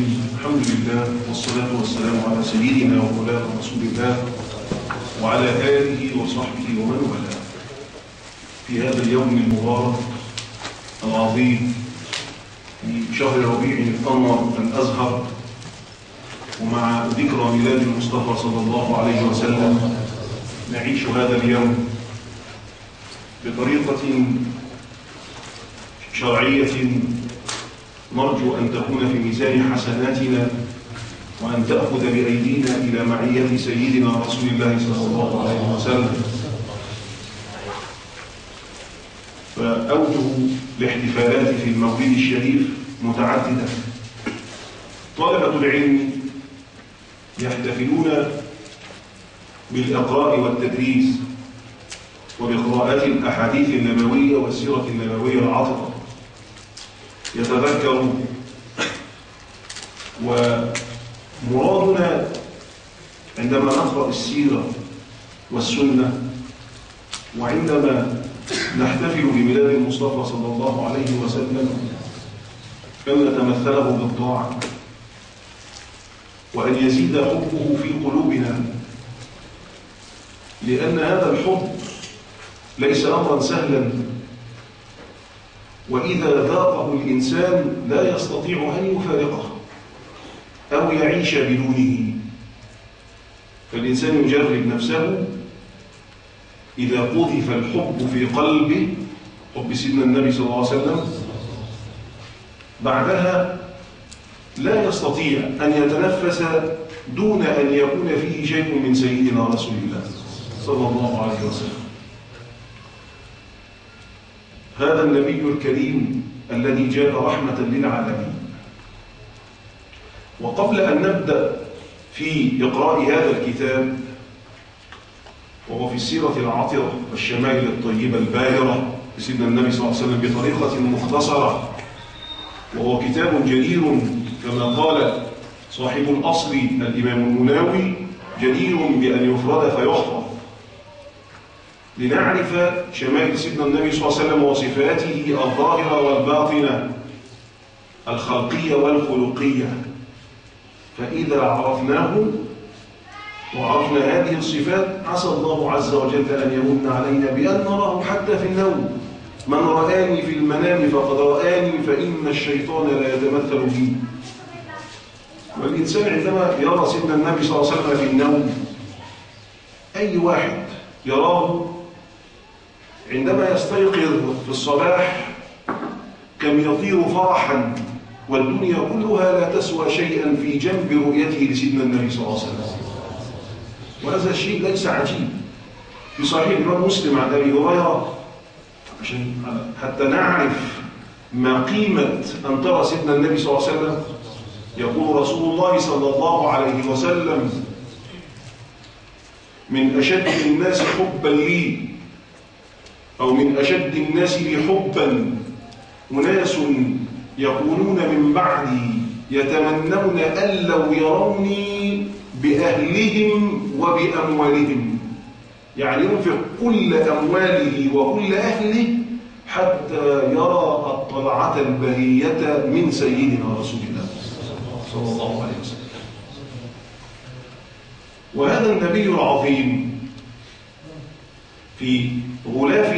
الحمد لله والصلاة والسلام على سيدنا ومولانا رسول الله وعلى آله وصحبه ومن والاه. في هذا اليوم المبارك العظيم في شهر ربيع الأنور الأزهر ومع ذكرى ميلاد المصطفى صلى الله عليه وسلم نعيش هذا اليوم بطريقة شرعية نرجو أن تكون في ميزان حسناتنا وأن تأخذ بأيدينا إلى معية سيدنا رسول الله صلى الله عليه وسلم. فأوجه الاحتفالات في المولد الشريف متعددة. طلبة العلم يحتفلون بالإقراء والتدريس وبقراءات الأحاديث النبوية والسيرة النبوية العطرة يتذكر ومرادنا عندما نقرأ السيرة والسنة وعندما نحتفل بميلاد المصطفى صلى الله عليه وسلم أن نتمثله بالطاعة وأن يزيد حبه في قلوبنا لأن هذا الحب ليس أمرا سهلا وإذا ذاقه الإنسان لا يستطيع أن يفارقه أو يعيش بدونه. فالإنسان يجرب نفسه إذا قذف الحب في قلبه حب سيدنا النبي صلى الله عليه وسلم بعدها لا يستطيع أن يتنفس دون أن يكون فيه شيء من سيدنا رسول الله صلى الله عليه وسلم. هذا النبي الكريم الذي جاء رحمة للعالمين. وقبل أن نبدأ في إقراء هذا الكتاب وهو في السيرة العاطرة والشمائل الطيبة الباهرة لسيدنا النبي صلى الله عليه وسلم بطريقة مختصرة وهو كتاب جدير كما قال صاحب الأصل الإمام المناوي جدير بأن يفرد فيحفظ. لنعرف شمائل سيدنا النبي صلى الله عليه وسلم وصفاته الظاهرة والباطنة الخلقية والخلقية. فإذا عرفناه وعرفنا هذه الصفات عسى الله عز وجل أن يمن علينا بأن نراه حتى في النوم. من رآني في المنام فقد رآني فإن الشيطان لا يتمثل بي. والإنسان عندما يرى سيدنا النبي صلى الله عليه وسلم في النوم أي واحد يراه عندما يستيقظ في الصباح كم يطير فرحا والدنيا كلها لا تسوى شيئا في جنب رؤيته لسيدنا النبي صلى الله عليه وسلم. وهذا الشيء ليس عجيب. في صحيح الإمام مسلم عن أبي هريرة عشان حتى نعرف ما قيمة أن ترى سيدنا النبي صلى الله عليه وسلم. يقول رسول الله صلى الله عليه وسلم من أشد الناس حبا لي أو من أشد الناس لي حبا أناس يقولون من بعدي يتمنون أن لو يروني بأهلهم وبأموالهم. يعني ينفق كل أمواله وكل أهله حتى يرى الطلعة البهية من سيدنا رسول الله صلى الله عليه وسلم. وهذا النبي العظيم في غلاف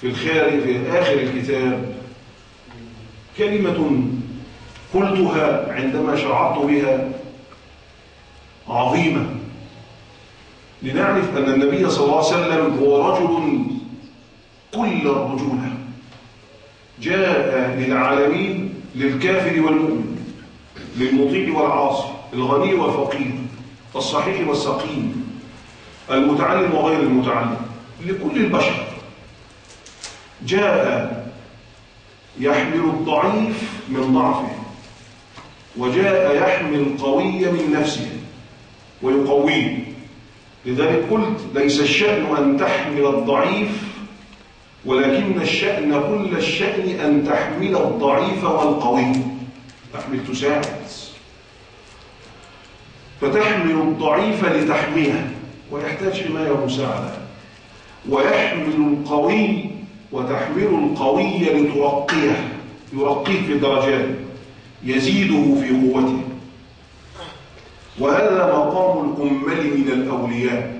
في الخارج في آخر الكتاب كلمة قلتها عندما شرعت بها عظيمة. لنعرف أن النبي صلى الله عليه وسلم هو رجل كل الرجولة جاء للعالمين للكافر والمؤمن للمطيع والعاصي الغني والفقير الصحيح والسقيم المتعلم وغير المتعلم. لكل البشر. جاء يحمل الضعيف من ضعفه وجاء يحمل القوي من نفسه ويقويه. لذلك قلت ليس الشأن أن تحمل الضعيف ولكن الشأن كل الشأن أن تحمل الضعيف والقوي. تحمل تساعد. فتحمل الضعيف لتحميه ويحتاج حماية ومساعدة ويحمل القوي وتحمل القوي لترقيه يرقيه في الدرجات يزيده في قوته. وهذا مقام الأمل من الأولياء.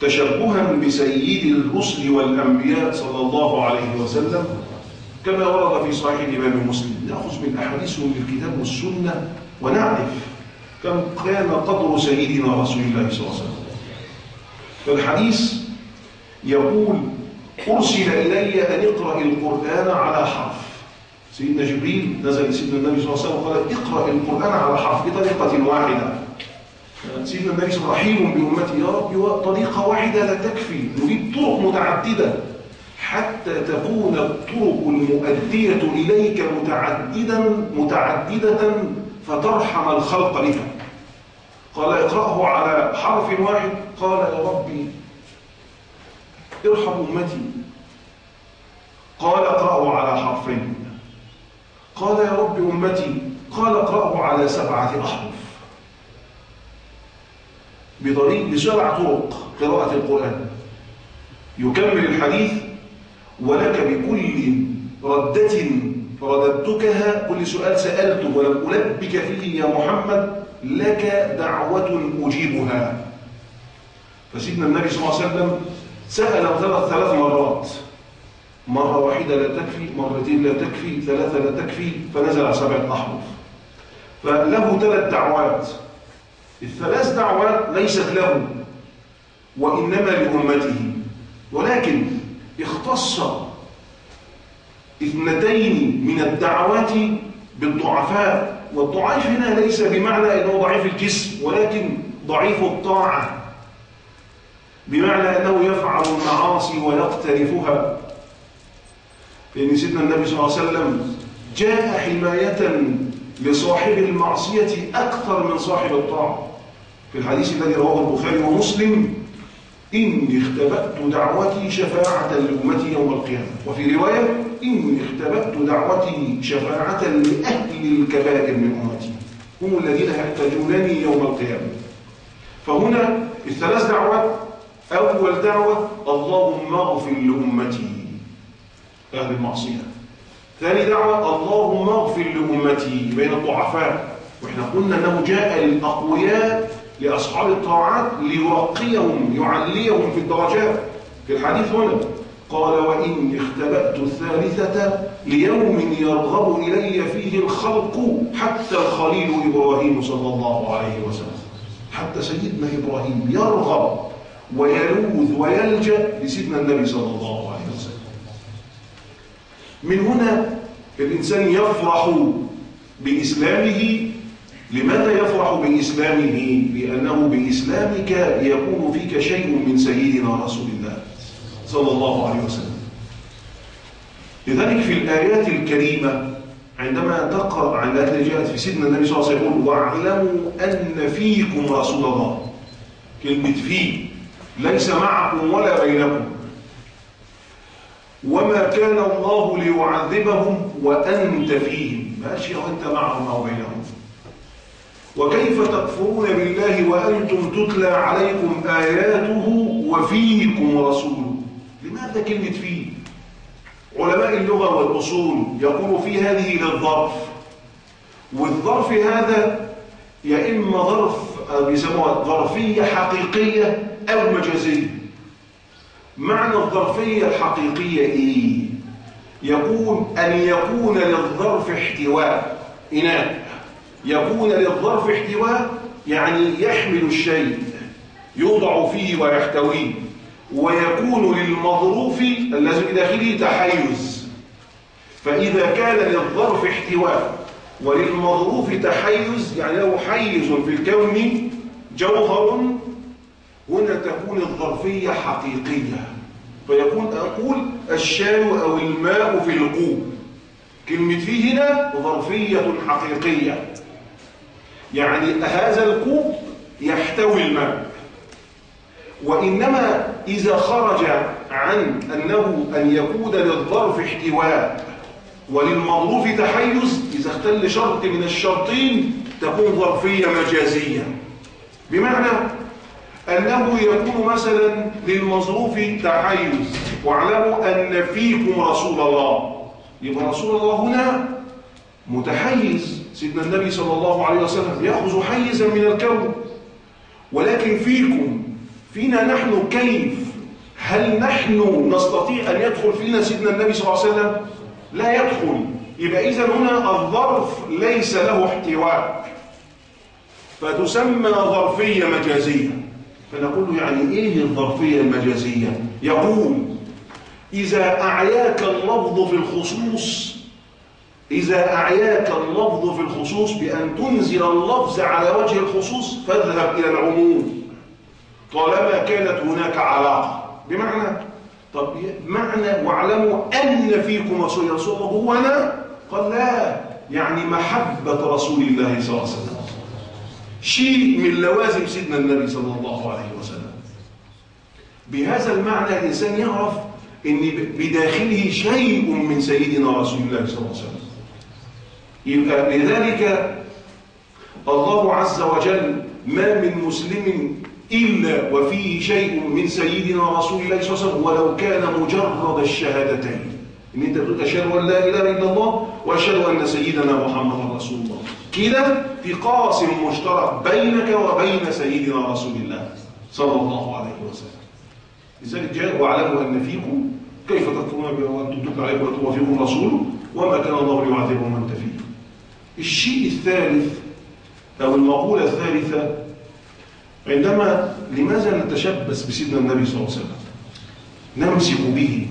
تشبها بسيد الرسل والأنبياء صلى الله عليه وسلم كما ورد في صحيح الإمام مسلم. نأخذ من أحاديثه من الكتاب والسنة ونعرف كم كان قدر سيدنا رسول الله صلى الله عليه وسلم. فالحديث يقول أرسل إلي أن اقرأ القرآن على حرف. سيدنا جبريل نزل سيدنا النبي صلى الله عليه وسلم وقال اقرأ القرآن على حرف بطريقة واحدة. سيدنا النبي صلى الله عليه وسلم رحيم بأمته يا رب طريقة واحدة لا تكفي. نريد طرق متعددة. حتى تكون الطرق المؤدية إليك متعددا متعددة فترحم الخلق بها. قال اقرأه على حرف واحد. قال يا ربي إرحم أمتي. قال اقرأه على حرفين قال يا رب أمتي قال اقرأه على سبعة أحرف. بطريق بسبع طرق قراءة القرآن. يكمل الحديث ولك بكل ردة رددتكها كل سؤال سألته ولم ألبك فيه يا محمد لك دعوة أجيبها. فسيدنا النبي صلى الله عليه وسلم سأل ثلاث ثلاث مرات. مرة واحدة لا تكفي مرتين لا تكفي ثلاثة لا تكفي فنزل سبعة أحرف. فله ثلاث دعوات. الثلاث دعوات ليست له وإنما لأمته. ولكن اختص اثنتين من الدعوات بالضعفاء. والضعيف هنا ليس بمعنى أنه ضعيف الجسم ولكن ضعيف الطاعة. بمعنى أنه يفعل المعاصي ويقترفها. لأن سيدنا النبي صلى الله عليه وسلم جاء حماية لصاحب المعصية أكثر من صاحب الطاعة. في الحديث الذي رواه البخاري ومسلم إني اختبأت دعوتي شفاعة لأمتي يوم القيامة. وفي رواية إني اختبأت دعوتي شفاعة لأهل الكبائر من أمتي. هم الذين يحتاجونني يوم القيامة. فهنا الثلاث دعوات أول دعوة اللهم اغفر لأمتي. أهل المعصية. ثاني دعوة اللهم اغفر لأمتي بين الضعفاء. وإحنا قلنا أنه جاء للأقوياء لأصحاب الطاعات ليرقيهم يعليهم في الدرجات. في الحديث هنا قال وإني اختبأت الثالثة ليوم يرغب إلي فيه الخلق حتى الخليل إبراهيم صلى الله عليه وسلم. حتى سيدنا إبراهيم يرغب ويلوذ ويلجأ لسيدنا النبي صلى الله عليه وسلم. من هنا الإنسان يفرح بإسلامه. لماذا يفرح بإسلامه؟ لأنه بإسلامك يكون فيك شيء من سيدنا رسول الله صلى الله عليه وسلم. لذلك في الآيات الكريمة عندما تقرأ عن الآيات اللي جاءت في سيدنا النبي صلى الله عليه وسلم يقول واعلموا أن فيكم رسول الله. كلمة فيه ليس معكم ولا بينكم وما كان الله ليعذبهم وأنت فيهم. ماشي وأنت معهم أو بينهم. وكيف تكفرون بالله وأنتم تتلى عليكم آياته وفيكم رسوله؟ لماذا كلمة فيه علماء اللغة والأصول يقول في هذه للظرف والظرف هذا يا إما ظرف بيسموها ظرفية حقيقية أو مجازية معنى الظرفية الحقيقية إيه؟ يقول أن يكون للظرف احتواء. إناء يكون للظرف احتواء يعني يحمل الشيء يوضع فيه ويحتويه. ويكون للمظروف الذي بداخله تحيز. فإذا كان للظرف احتواء وللمظروف تحيز يعني له حيز في الكون جوهر هنا تكون الظرفية حقيقية. فيكون أقول الشاي أو الماء في الكوب كلمة فيه هنا ظرفية حقيقية. يعني هذا الكوب يحتوي الماء. وإنما إذا خرج عن أنه أن يكون للظرف احتواء وللمظروف تحيز إذا اختل شرط من الشرطين تكون ظرفية مجازية. بمعنى أنه يكون مثلا للمظروف تحيز واعلموا أن فيكم رسول الله. يبقى رسول الله هنا متحيز. سيدنا النبي صلى الله عليه وسلم يأخذ حيزا من الكون. ولكن فيكم فينا نحن كيف؟ هل نحن نستطيع أن يدخل فينا سيدنا النبي صلى الله عليه وسلم؟ لا يدخل. يبقى إذا هنا الظرف ليس له احتواء. فتسمى ظرفية مجازية. فنقول يعني إيه الظرفية المجازية؟ يقول إذا أعياك اللفظ في الخصوص إذا أعياك اللفظ في الخصوص بأن تنزل اللفظ على وجه الخصوص فاذهب إلى العموم. طالما كانت هناك علاقة. بمعنى؟ طب معنى واعلموا أن فيكم رسول الله هو أنا؟ قال لا. يعني محبة رسول الله صلى الله عليه وسلم. شيء من لوازم سيدنا النبي صلى الله عليه وسلم. بهذا المعنى الإنسان يعرف أن بداخله شيء من سيدنا رسول الله صلى الله عليه وسلم. يبقى لذلك الله عز وجل ما من مسلم إلا وفيه شيء من سيدنا رسول الله صلى الله عليه وسلم ولو كان مجرد الشهادتين. إن أنت تقول أشهد أن لا إله إلا الله وأشهد أن سيدنا محمد رسول الله. كده في قاسم مشترك بينك وبين سيدنا رسول الله صلى الله عليه وسلم. لذلك جاء واعلموا أن فيكم كيف تكفرون وأنتم تتلى عليكم وفيكم رسول وما كان الله ليعذبهم وأنت فيه الشيء الثالث أو المقولة الثالثة عندما لماذا نتشبث بسيدنا النبي صلى الله عليه وسلم؟ نمسك به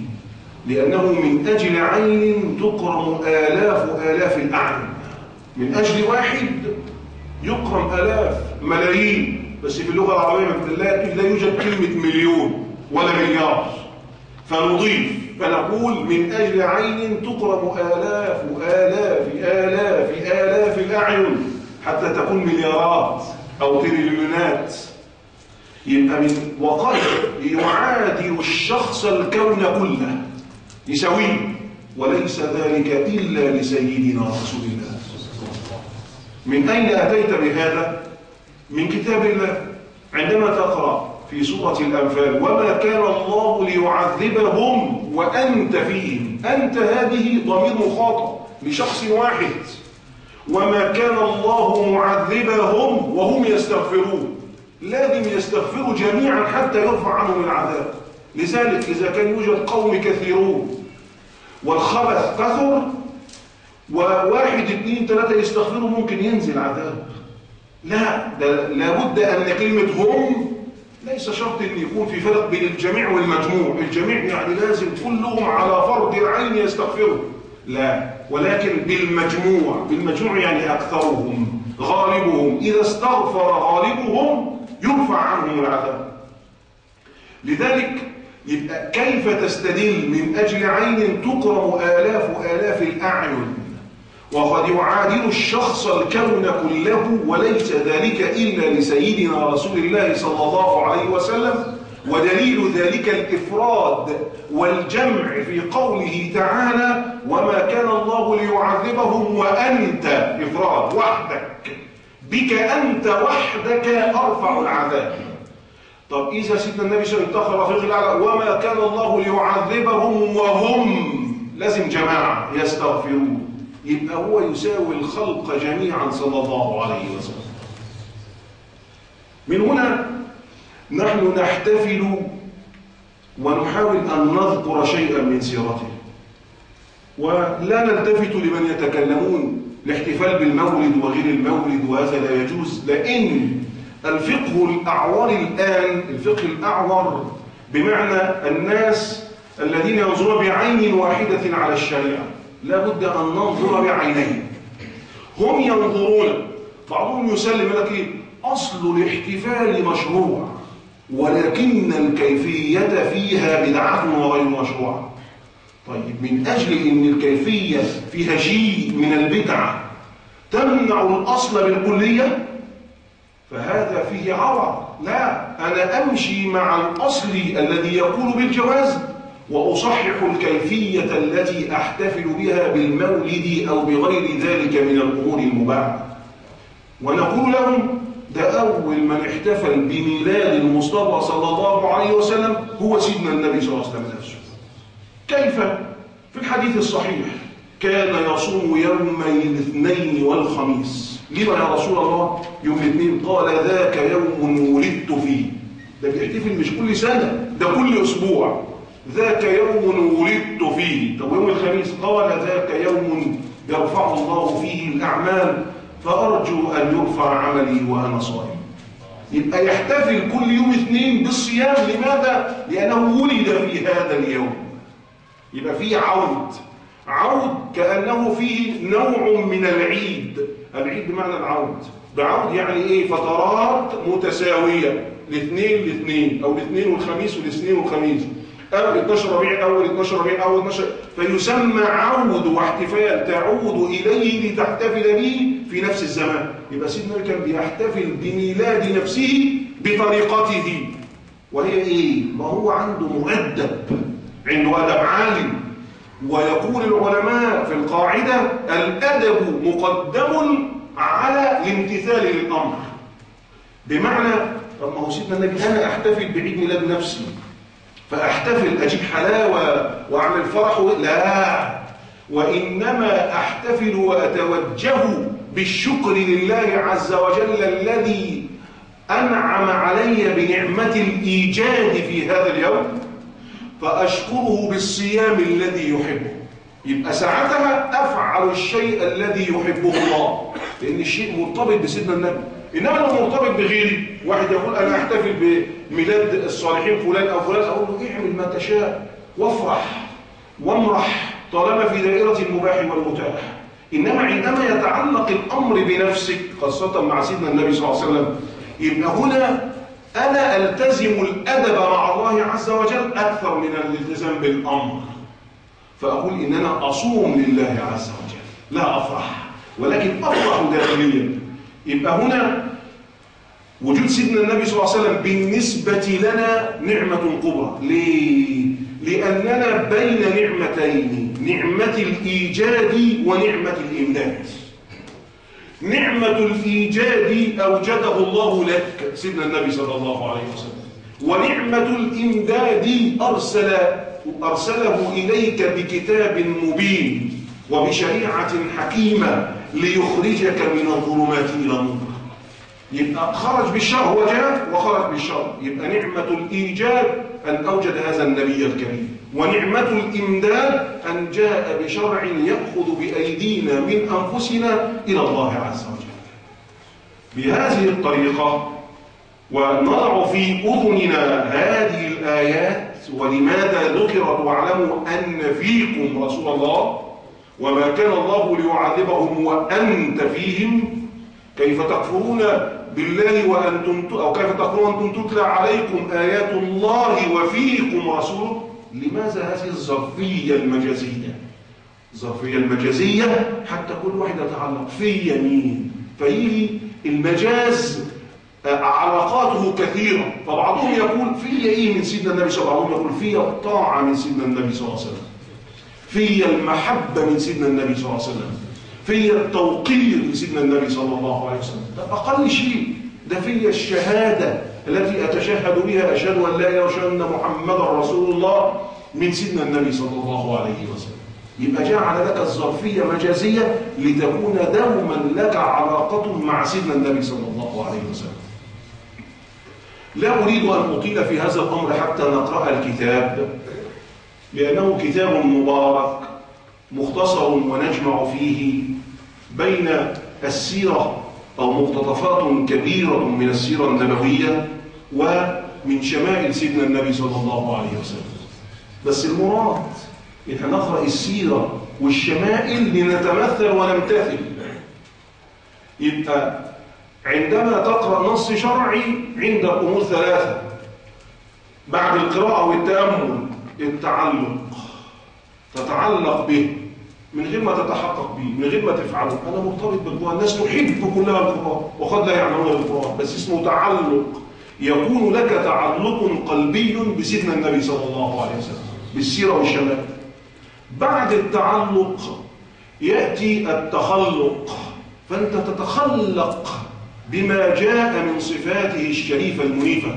لأنه من أجل عين تكرم آلاف آلاف الأعين. من أجل واحد. يكرم آلاف ملايين بس في اللغة العربية لا يوجد كلمة مليون ولا مليار. فنضيف فنقول من أجل عين تكرم آلاف آلاف آلاف آلاف الأعين حتى تكون مليارات أو تريليونات. يبقى من وقد يعادل الشخص الكون كله. يساويه. وليس ذلك إلا لسيدنا رسول الله. من أين أتيت بهذا؟ من كتاب الله. عندما تقرأ في سورة الأنفال وما كان الله ليعذبهم وأنت فيهم. أنت هذه ضمير مخاطب لشخص واحد. وما كان الله معذبهم وهم يستغفرون. لازم يستغفروا جميعا حتى يرفع عنهم العذاب. لذلك إذا كان يوجد قوم كثيرون والخبث كثر وواحد اثنين ثلاثة يستغفروا ممكن ينزل عذاب. لا ده لابد أن كلمة هم ليس شرط أن يكون في فرق بين الجميع والمجموع. الجميع يعني لازم كلهم على فرض العين يستغفروا. لا ولكن بالمجموع. بالمجموع يعني أكثرهم غالبهم. إذا استغفر غالبهم يرفع عنهم العذاب. لذلك يبقى كيف تستدل من أجل عين تكرم آلاف آلاف الأعين؟ وقد يعادل الشخص الكون كله وليس ذلك إلا لسيدنا رسول الله صلى الله عليه وسلم. ودليل ذلك الإفراد والجمع في قوله تعالى وما كان الله ليعذبهم وأنت إفراد وحدك. بك أنت وحدك أرفع العذاب طب إذا سيدنا النبي صلى الله عليه وسلم وما كان الله ليعذبهم وهم لازم جماعة يستغفرون. يبقى هو يساوي الخلق جميعا صلى الله عليه وسلم. من هنا نحن نحتفل ونحاول أن نذكر شيئا من سيرته. ولا نلتفت لمن يتكلمون الاحتفال بالمولد وغير المولد وهذا لا يجوز لأن الفقه الأعور الآن الفقه الأعور بمعنى الناس الذين ينظرون بعين واحدة على الشريعة. لا بد أن ننظر بعينين هم ينظرون. بعضهم يسلم لك إيه؟ أصل الاحتفال مشروع ولكن الكيفية فيها بدعة وغير مشروعة طيب من أجل أن الكيفية فيها شيء من البدعة تمنع الأصل بالكلية فهذا فيه عرض لا أنا أمشي مع الأصل الذي يقول بالجواز. وأصحح الكيفية التي أحتفل بها بالمولد أو بغير ذلك من الأمور المباحة ونقول لهم ده أول من احتفل بميلاد المصطفى صلى الله عليه وسلم هو سيدنا النبي صلى الله عليه وسلم. نفسه كيف؟ في الحديث الصحيح كان يصوم يومي الاثنين والخميس. لما يا رسول الله؟ يوم الاثنين. قال ذاك يوم ولدت فيه. ده بيحتفل مش كل سنة ده كل أسبوع. ذاك يوم ولدت فيه. طب يوم الخميس؟ قال ذاك يوم يرفع الله فيه الأعمال فأرجو أن يرفع عملي وأنا صائم. يبقى يحتفل كل يوم اثنين بالصيام. لماذا؟ لأنه ولد في هذا اليوم. يبقى فيه عود. عود كأنه فيه نوع من العيد. العيد بمعنى العود. بعود يعني إيه؟ فترات متساوية. الاثنين الاثنين أو الاثنين والخميس والاثنين والخميس. أو 12 ربيع اول 12 ربيع اول 12 فيسمى عود واحتفال تعود إليه لتحتفل به في نفس الزمان. يبقى سيدنا كان بيحتفل بميلاد نفسه بطريقته. وهي إيه؟ ما هو عنده مؤدب عنده أدب عالي ويقول العلماء في القاعدة الأدب مقدم على الامتثال للأمر. بمعنى طب ما هو سيدنا النبي أنا أحتفل بعيد ميلاد نفسي. فأحتفل أجيب حلاوة وأعمل فرح لا. وإنما أحتفل وأتوجه بالشكر لله عز وجل الذي أنعم علي بنعمة الإيجاد في هذا اليوم فأشكره بالصيام الذي يحبه. يبقى ساعتها أفعل الشيء الذي يحبه الله لأن الشيء مرتبط بسيدنا النبي. إنما لو مرتبط بغيري. واحد يقول أنا أحتفل بميلاد الصالحين فلان أو فلان أقول له اعمل ما تشاء وافرح وامرح طالما في دائرة المباح والمتاح. إنما عندما يتعلق الأمر بنفسك خاصة مع سيدنا النبي صلى الله عليه وسلم يبقى هنا أنا ألتزم الأدب مع الله عز وجل أكثر من الالتزام بالأمر. فأقول إن أنا أصوم لله عز وجل لا أفرح ولكن أفرح داخليا. يبقى هنا وجود سيدنا النبي صلى الله عليه وسلم بالنسبة لنا نعمة كبرى. ليه؟ لأننا بين نعمتين نعمة الإيجاد ونعمة الإمداد. نعمة الإيجاد أوجده الله لك سيدنا النبي صلى الله عليه وسلم. ونعمة الإمداد أرسل أرسله إليك بكتاب مبين وبشريعة حكيمة ليخرجك من الظلمات إلى النور. يبقى خرج بالشر هو جاء وخرج بالشر. يبقى نعمة الإيجاد أن أوجد هذا النبي الكريم ونعمة الإمداد أن جاء بشرع يأخذ بأيدينا من أنفسنا إلى الله عز وجل. بهذه الطريقة ونضع في أذننا هذه الآيات ولماذا ذكرت واعلموا أن فيكم رسول الله وما كان الله ليعذبهم وأنت فيهم؟ كيف تكفرون؟ بالله وأنتم أو كيف تكفرون وأنتم تتلى عليكم آيات الله وفيكم رسوله. لماذا هذه الظرفية المجازية؟ الظرفية المجازية حتى كل واحد يتعلق في يمين فيه المجاز علاقاته كثيرة. فبعضهم يقول في إيه من سيدنا النبي صلى الله عليه وسلم؟ يقول في الطاعة من سيدنا النبي صلى الله عليه وسلم. في المحبة من سيدنا النبي صلى الله عليه وسلم. في التوقير لسيدنا النبي صلى الله عليه وسلم. ده أقل شيء. ده في الشهادة التي أتشهد بها أشهد أن لا إله إلا أن محمدا رسول الله من سيدنا النبي صلى الله عليه وسلم. يبقى جعل لك الظرفية مجازية لتكون دوما لك علاقة مع سيدنا النبي صلى الله عليه وسلم. لا أريد أن أطيل في هذا الأمر حتى نقرأ الكتاب لأنه كتاب مبارك. مختصر ونجمع فيه بين السيرة أو مقتطفات كبيرة من السيرة النبوية ومن شمائل سيدنا النبي صلى الله عليه وسلم. بس المراد إن نقرأ السيرة والشمائل لنتمثل ونمتثل. يبقى عندما تقرأ نص شرعي عندك أمور ثلاثة. بعد القراءة والتأمل التعلق. تتعلق به. من غير ما تتحقق به من غير ما تفعله. أنا مرتبط بالقرآن الناس تحب كلها القرآن وقد لا يعلمون القرآن بس اسمه تعلق. يكون لك تعلق قلبي بسيدنا النبي صلى الله عليه وسلم بالسيرة والشمال. بعد التعلق يأتي التخلق. فأنت تتخلق بما جاء من صفاته الشريفة المنيفة.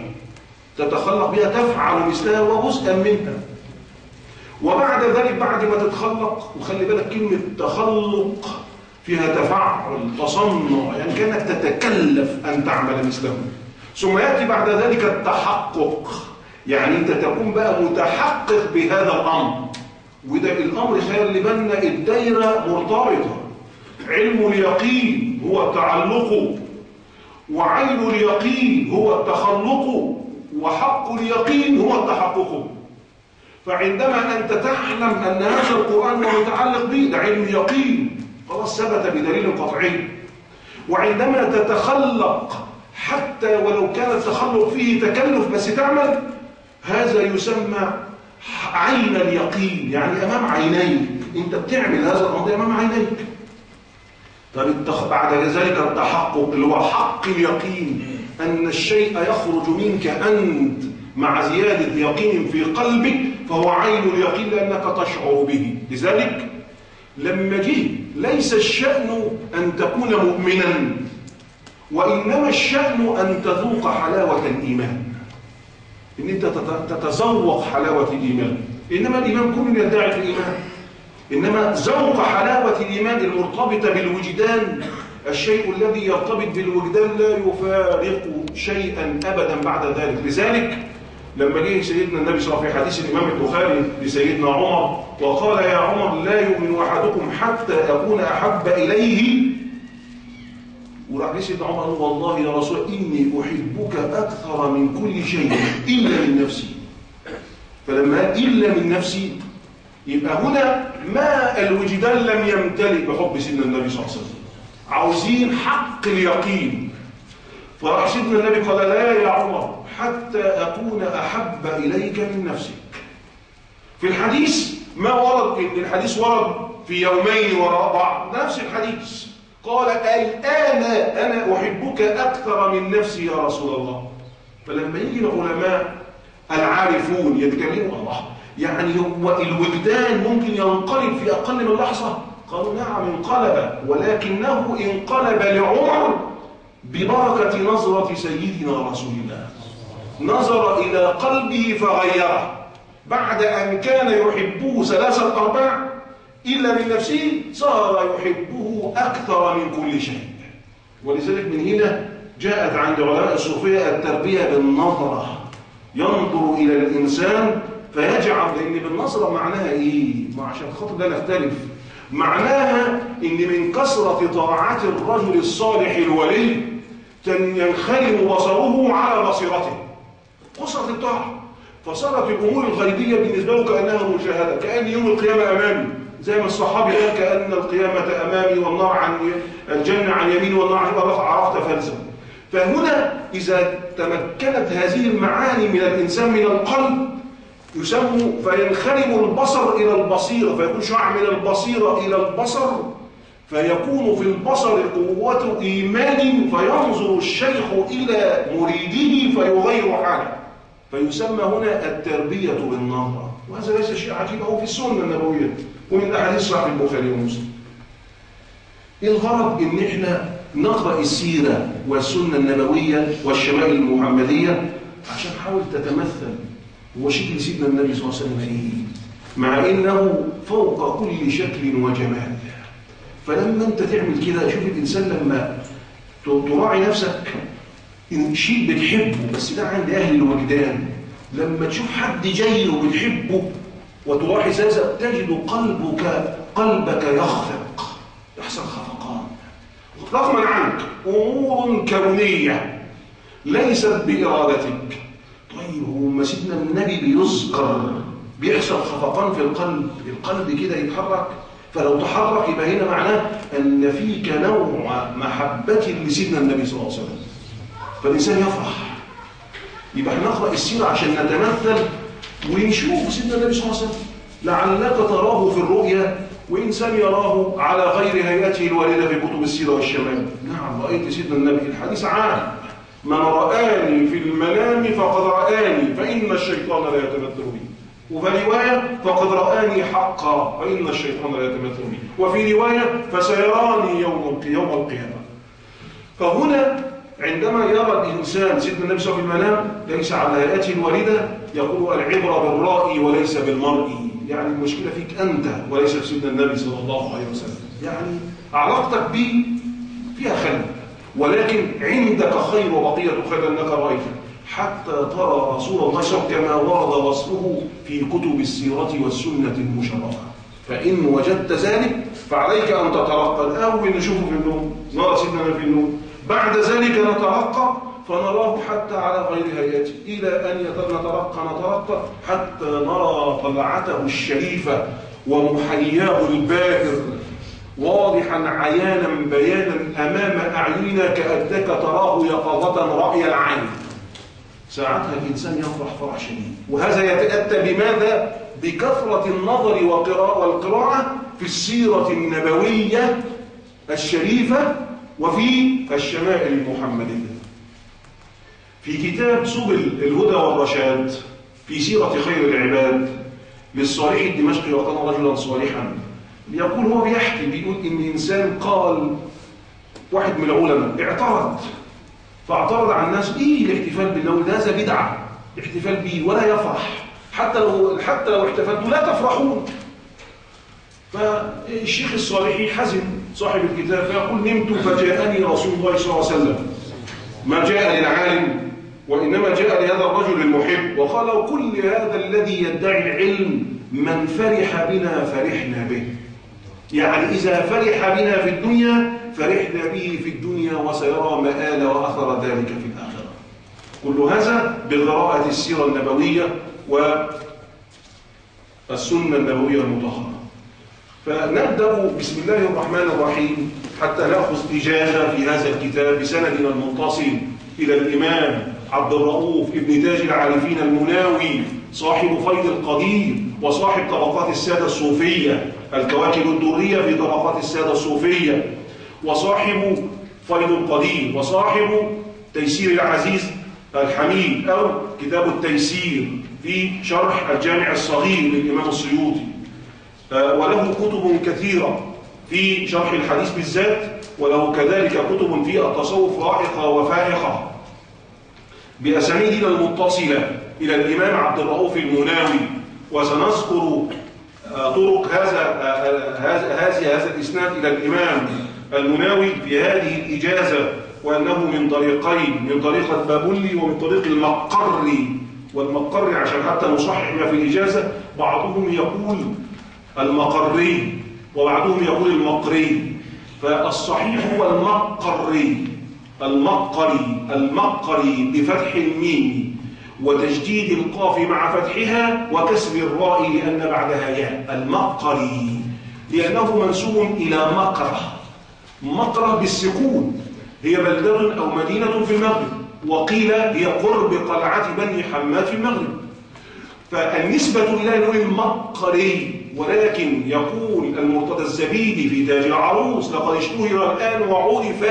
تتخلق بها تفعل مثلها وجزءا منها. وبعد ذلك بعد ما تتخلق وخلي بالك كلمة تخلق فيها تفعل تصنع يعني كأنك تتكلف أن تعمل مثله. ثم يأتي بعد ذلك التحقق. يعني أنت تكون بقى متحقق بهذا الأمر. وده الأمر خلي بالنا الدايرة مرتبطة. علم اليقين هو التعلق وعين اليقين هو التخلق وحق اليقين هو التحقق فعندما أنت تعلم أن هذا القرآن متعلق به ده علم يقين خلاص ثبت بدليل قطعي. وعندما تتخلق حتى ولو كان التخلق فيه تكلف بس تعمل هذا يسمى عين اليقين يعني أمام عينيك. أنت بتعمل هذا الأمر أمام عينيك. طب بعد ذلك التحقق اللي هو حق اليقين أن الشيء يخرج منك أنت. مع زيادة يقين في قلبك فهو عين اليقين لأنك تشعر به. لذلك لما جه ليس الشأن أن تكون مؤمنا وإنما الشأن أن تذوق حلاوة الإيمان. إن أنت تتذوق حلاوة الإيمان. إنما الإيمان كل يدعي الإيمان. إنما ذوق حلاوة الإيمان المرتبطة بالوجدان الشيء الذي يرتبط بالوجدان لا يفارق شيئا أبدا بعد ذلك. لذلك لما جه سيدنا النبي صلى الله عليه وسلم في حديث الإمام البخاري لسيدنا عمر وقال يا عمر لا يؤمن أحدكم حتى أكون أحب إليه. وراح سيدنا عمر قال والله يا رسول إني أحبك أكثر من كل شيء إلا من نفسي. فلما إلا من نفسي يبقى هنا ما الوجدان لم يمتلئ بحب سيدنا النبي صلى الله عليه وسلم. عاوزين حق اليقين. فراح سيدنا النبي قال لا يا عمر حتى أكون أحب إليك من نفسك. في الحديث ما ورد إن الحديث ورد في يومين وراء بعض. نفس الحديث. قال الآن أنا أحبك أكثر من نفسي يا رسول الله. فلما يجي العلماء العارفون يتكلموا الله يعني هو الوجدان ممكن ينقلب في أقل من لحظة. قالوا نعم انقلب. ولكنه انقلب لعمر ببركة نظرة سيدنا رسول الله. نظر إلى قلبه فغيره. بعد أن كان يحبه ثلاثة أرباع إلا من نفسه صار يحبه أكثر من كل شيء. ولذلك من هنا جاءت عند علماء الصوفية التربية بالنظرة. ينظر إلى الإنسان فيجعل لأن بالنظرة معناها إيه؟ ما عشان خاطر ده نختلف. معناها إن من كثرة طاعات الرجل الصالح الولي ينخرم بصره على بصيرته. قصرت الطاعة. فصارت الأمور الغيبية بالنسبة له كأنها مشاهدة كأن يوم القيامة أمامي. زي ما الصحابي قال كأن القيامة أمامي والنار عن الجنة عن يميني والنار عن يميني عرفت فلزم فهنا إذا تمكنت هذه المعاني من الإنسان من القلب يسمى فينخرم البصر إلى البصيرة فيكون شعاع من البصيرة إلى البصر فيكون في البصر قوة إيمان فينظر الشيخ إلى مريده فيغير حاله. فيسمى هنا التربية بالنظرة وهذا ليس شيء عجيب أو في السنة النبوية ومن أحاديث صحيح البخاري ومسلم. الغرض إن إحنا نقرأ السيرة والسنة النبوية والشمائل المحمدية عشان حاول تتمثل. هو شكل سيدنا النبي صلى الله عليه وسلم فيه. مع إنه فوق كل شكل وجمال. فلما أنت تعمل كده شوف الإنسان لما تراعي نفسك شيء بتحبه بس ده عند أهل الوجدان. لما تشوف حد جاي وبتحبه وتلاحظ هذا تجد قلبك قلبك يخفق. يحصل خفقان. رغما عنك أمور كونية. ليست بإرادتك. طيب هو سيدنا النبي بيذكر بيحصل خفقان في القلب القلب كده يتحرك؟ فلو تحرك يبقى هنا معناه أن فيك نوع محبة لسيدنا النبي صلى الله عليه وسلم. فالإنسان يفرح. يبقى إحنا نقرأ السيرة عشان نتمثل ونشوف سيدنا النبي صلى الله عليه وسلم. لعلك تراه في الرؤيا وإنسان يراه على غير هيئته الواردة في كتب السيرة والشمال نعم رأيت سيدنا النبي الحديث عام. من رآني في المنام فقد رآني فإن الشيطان لا يتمثل بي. وفي رواية فقد رآني حقا فإن الشيطان لا يتمثل بي. وفي رواية فسيراني يوم القيامة. فهنا عندما يرى الإنسان سيدنا النبي صلى الله عليه وسلم المنام ليس على هيئته الواردة يقول العبرة بالرأي وليس بالمرء. يعني المشكلة فيك أنت وليس في سيدنا النبي صلى الله عليه وسلم. يعني علاقتك بي فيها خلل ولكن عندك خير وبقية خير أنك رأيت. حتى ترى رسول الله كما ورد وصفه في كتب السيرة والسنة المشرفة. فإن وجدت ذلك فعليك أن تترقى. الأول نشوفه في النوم نرى سيدنا في النوم بعد ذلك نترقى فنراه حتى على غير هيئته إلى أن نترقى نترقى حتى نرى طلعته الشريفة ومحياه الباهر واضحا عيانا بيانا أمام أعيننا كأنك تراه يقظة رأي العين ساعتها الإنسان يفرح فرح شديد وهذا يتأتى بماذا؟ بكثرة النظر والقراءة في السيرة النبوية الشريفة وفي الشمائل المحمدية. في كتاب سبل الهدى والرشاد في سيرة خير العباد للصالح الدمشقي وكان رجلا صالحا. يقول هو بيحكي بيقول إن إنسان قال واحد من العلماء اعترض. فاعترض على الناس إيه الاحتفال بالنوم ده هذا بدعة. الاحتفال به ولا يفرح. حتى لو حتى لو احتفلتوا لا تفرحون. فالشيخ الصالحي حزن. صاحب الكتاب فيقول نمت فجاءني رسول الله صلى الله عليه وسلم. ما جاء للعالم وإنما جاء لهذا الرجل المحب. وقال كل هذا الذي يدعي العلم من فرح بنا فرحنا به. يعني إذا فرح بنا في الدنيا فرحنا به في الدنيا وسيرى مآل وأثر ذلك في الآخرة. كل هذا بقراءة السيرة النبوية والسنة النبوية المطهرة. فنبدأ بسم الله الرحمن الرحيم حتى نأخذ إجازة في هذا الكتاب بسندنا المتصل إلى الإمام عبد الرؤوف ابن تاج العارفين المناوي صاحب فيض القدير وصاحب طبقات السادة الصوفية الكواكب الدرية في طبقات السادة الصوفية وصاحب فيض القدير وصاحب تيسير العزيز الحميد أو كتاب التيسير في شرح الجامع الصغير للإمام السيوطي. وله كتب كثيرة في شرح الحديث بالذات وله كذلك كتب في التصوف رائقة وفائقة بأسانيدنا المتصلة إلى الإمام عبد الرؤوف المناوي وسنذكر طرق هذا هذا هذا الإسناد إلى الإمام المناوي في هذه الإجازة وأنه من طريقين من طريق البابلي ومن طريق المقري والمقري عشان حتى نصحح ما في الإجازة بعضهم يقول المقري وبعضهم يقول المقري. فالصحيح هو المقري. المقري المقري بفتح الميم وتجديد القاف مع فتحها وكسر الراء لأن بعدها ياء. المقري لأنه منسوب إلى مقرة. مقرة بالسكون. هي بلدة أو مدينة في المغرب. وقيل هي قرب قلعة بني حماد في المغرب. فالنسبة إلى نوع المقري ولكن يقول المرتضى الزبيدي في تاج العروس لقد اشتهر الآن وعرف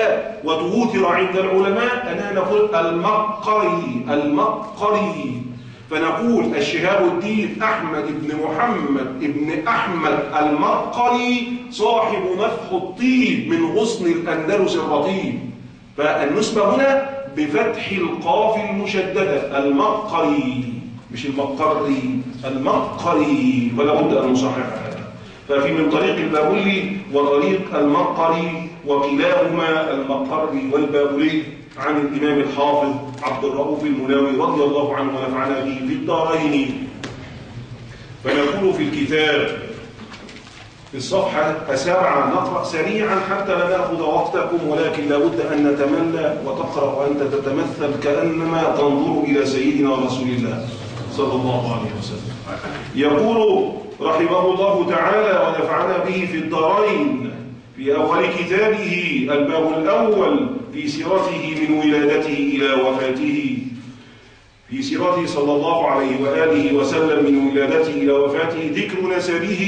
وتوتر عند العلماء أننا نقول المقري المقري. فنقول الشهاب الدين أحمد بن محمد بن أحمد المقري صاحب نفخ الطيب من غصن الأندلس الرطيب فالنسبة هنا بفتح القاف المشددة المقري. مش المقري المقري فلا بد أن نصحح هذا. ففي من طريق البابلي وطريق المقري وكلاهما المقري والبابلي عن الإمام الحافظ عبد الرؤوف المناوي رضي الله عنه ونفعنا به في الدارين. فنقول في الكتاب في الصفحة السابعة نقرأ سريعا حتى لا نأخذ وقتكم ولكن لابد أن نتملى وتقرأ وأنت تتمثل كأنما تنظر إلى سيدنا رسول الله. صلى الله عليه وسلم. يقول رحمه الله تعالى ونفعنا به في الدارين في أول كتابه الباب الأول في سيرته من ولادته إلى وفاته في سيرته صلى الله عليه وآله وسلم من ولادته إلى وفاته ذكر نسبه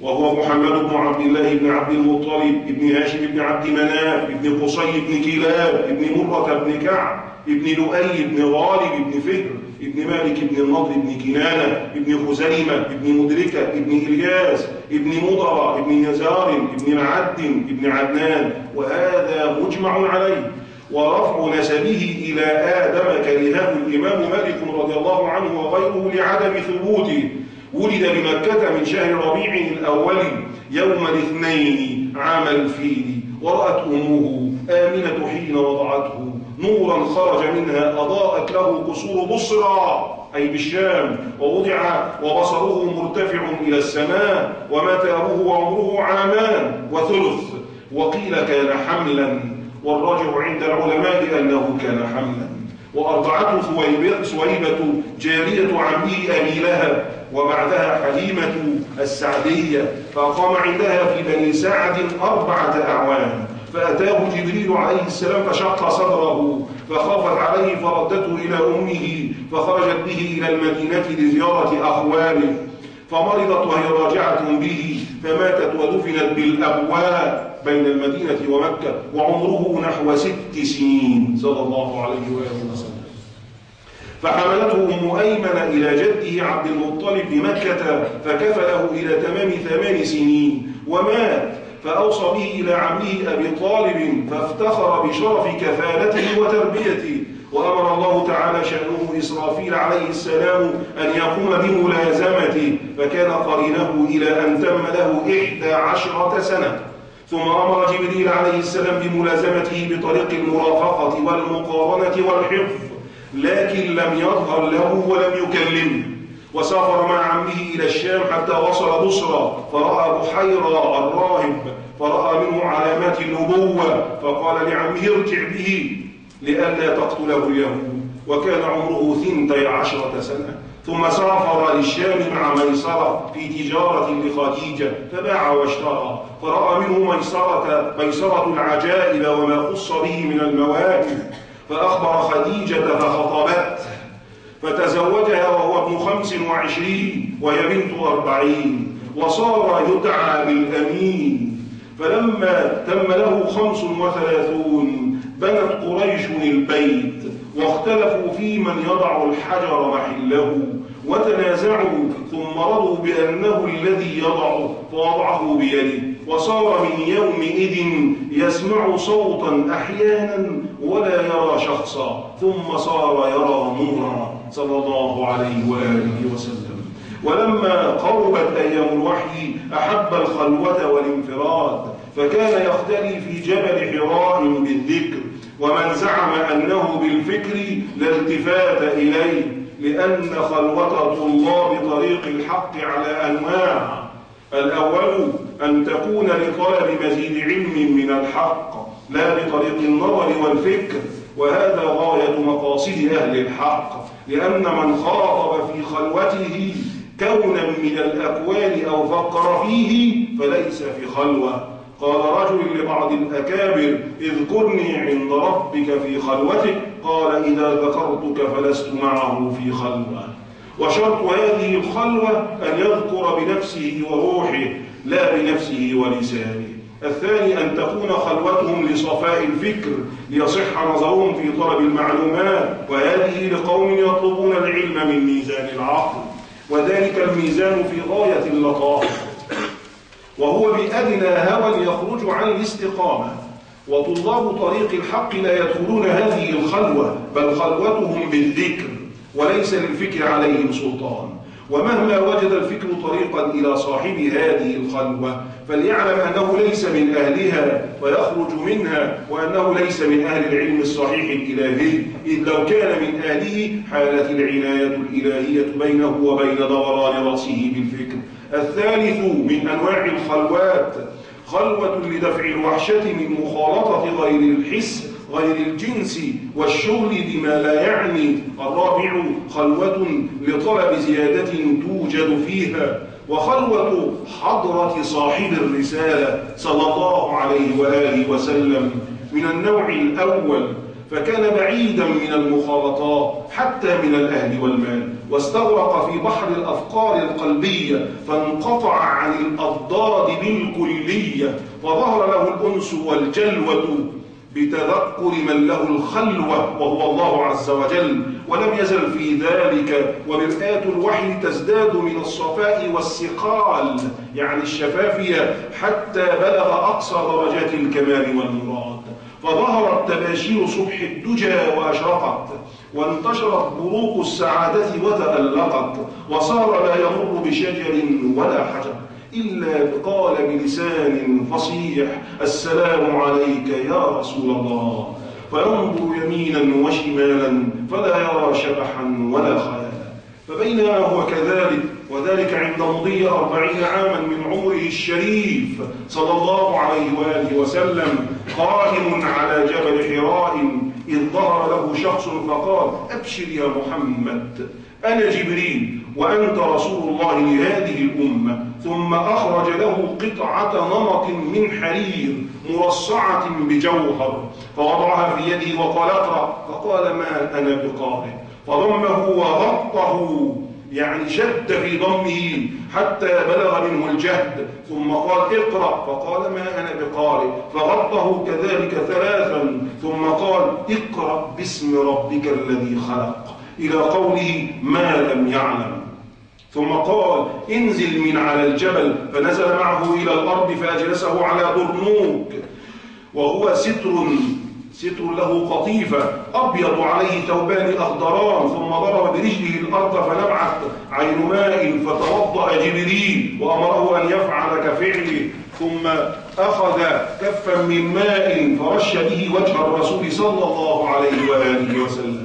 وهو محمد بن عبد الله بن عبد المطلب بن هاشم بن عبد مناف بن قصي بن كلاب بن مرة بن كعب بن لؤي بن غالب بن فهر ابن مالك بن النضر بن كنانة ابن خزيمة ابن مدركة ابن إلياس ابن مضر ابن يزار ابن معد ابن عدنان. وهذا مجمع عليه. ورفع نسبه إلى آدم كرهه الإمام مالك رضي الله عنه وغيره لعدم ثبوته. ولد بمكة من شهر ربيع الأول يوم الاثنين عام الفيل ورأت أمه آمنة حين وضعته. نورا خرج منها أضاءت له قصور بصرى أي بالشام ووضع وبصره مرتفع إلى السماء ومات أبوه وعمره عامان وثلث. وقيل كان حملا والراجع عند العلماء أنه كان حملا. وأرضعته سويبة جارية عمه أبي لهب وبعدها حليمة السعدية فأقام عندها في بني سعد أربعة أعوام. فأتاه جبريل عليه السلام فشق صدره فخافت عليه فردته إلى أمه فخرجت به إلى المدينة لزيارة أخواله فمرضت وهي راجعة به فماتت ودفنت بالأبواب بين المدينة ومكة وعمره نحو ست سنين. صلى الله عليه وآله وسلم. فحملته أم أيمن إلى جده عبد المطلب بمكة فكفله إلى تمام ثمان سنين ومات. فأوصى به إلى عمه أبي طالب فافتخر بشرف كفالته وتربيته وأمر الله تعالى شأنه إسرافيل عليه السلام أن يقوم بملازمته فكان قرينه إلى أن تم له إحدى عشرة سنة. ثم أمر جبريل عليه السلام بملازمته بطريق المرافقة والمقارنة والحفظ لكن لم يظهر له ولم يكلمه. وسافر مع عمه إلى الشام حتى وصل بصرى فرأى بحيرة الراهب فرأى منه علامات النبوة فقال لعمه ارجع به لئلا تقتله اليهود. وكان عمره ثنتي عشرة سنة. ثم سافر للشام مع ميسرة في تجارة لخديجة فباع واشترى. فرأى منه ميسرة, ميسرة العجائب وما خص به من المواهب فأخبر خديجة فخطبته. فتزوجها وهو ابن خمس وعشرين وهي بنت أربعين وصار يدعى بالأمين. فلما تم له خمس وثلاثون بنت قريش البيت واختلفوا في من يضع الحجر محله وتنازعوا ثم رضوا بأنه الذي يضع فوضعه بيده. وصار من يومئذ يسمع صوتا أحيانا ولا يرى شخصا ثم صار يرى نورا صلى الله عليه وآله وسلم. ولما قربت أيام الوحي أحب الخلوة والانفراد فكان يختلي في جبل حراء بالذكر ومن زعم أنه بالفكر لا التفات إليه لأن خلوة طلاب طريق الحق على أنواع. الأول أن تكون لطلب مزيد علم من الحق. لا بطريق النظر والفكر وهذا غاية مقاصد أهل الحق لأن من خاطب في خلوته كونا من الأكوان أو فكر فيه فليس في خلوة. قال رجل لبعض الأكابر اذكرني عند ربك في خلوتك قال إذا ذكرتك فلست معه في خلوة. وشرط هذه الخلوة أن يذكر بنفسه وروحه لا بنفسه ولسانه. الثاني أن تكون خلوتهم لصفاء الفكر ليصح نظرهم في طلب المعلومات وهذه لقوم يطلبون العلم من ميزان العقل وذلك الميزان في غاية اللطافة وهو بأدنى هوى يخرج عن الاستقامة. وطلاب طريق الحق لا يدخلون هذه الخلوة بل خلوتهم بالذكر وليس للفكر عليهم سلطان. ومهما وجد الفكر طريقا إلى صاحب هذه الخلوة فليعلم أنه ليس من أهلها ويخرج منها وأنه ليس من أهل العلم الصحيح الإلهي إذ لو كان من أهله حالت العناية الإلهية بينه وبين دوران رأسه بالفكر. الثالث من أنواع الخلوات خلوة لدفع الوحشة من مخالطة غير الحس غير الجنس والشغل بما لا يعني. الرابع خلوة لطلب زيادة توجد فيها وخلوة حضرة صاحب الرسالة صلى الله عليه وآله وسلم. من النوع الأول فكان بعيدا من المخالطات حتى من الأهل والمال واستغرق في بحر الأفكار القلبية فانقطع عن الأضداد بالكلية فظهر له الأنس والجلوة بتذكر من له الخلوة وهو الله عز وجل. ولم يزل في ذلك ومرآة الوحي تزداد من الصفاء والسقال يعني الشفافية حتى بلغ أقصى درجات الكمال والمراد. فظهرت تباشير صبح الدجى وأشرقت وانتشرت بروق السعادة وتألقت وصار لا يمر بشجر ولا حجر. إلا قال بلسان فصيح السلام عليك يا رسول الله. فينظر يمينا وشمالا فلا يرى شبحا ولا خيالا. فبينما هو كذلك وذلك عند مضي أربعين عاما من عمره الشريف صلى الله عليه وآله وسلم قائم على جبل حراء إذ ظهر له شخص فقال أبشر يا محمد. أنا جبريل وأنت رسول الله لهذه الأمة. ثم أخرج له قطعة نمط من حرير مرصعة بجوهر فوضعها في يده وقال اقرأ. فقال ما أنا بقارئ. فضمه وغطه يعني شد في ضمه حتى بلغ منه الجهد. ثم قال اقرأ. فقال ما أنا بقارئ. فغطه كذلك ثلاثا. ثم قال اقرأ باسم ربك الذي خلق. إلى قوله ما لم يعلم. ثم قال انزل من على الجبل فنزل معه إلى الأرض فأجلسه على برنوك وهو ستر ستر له قطيفة أبيض عليه ثوبان أخضران ثم ضرب برجله الأرض فنبعت عين ماء فتوضأ جبريل وأمره أن يفعل كفعله. ثم أخذ كفا من ماء فرش به وجه الرسول صلى الله عليه وآله وسلم.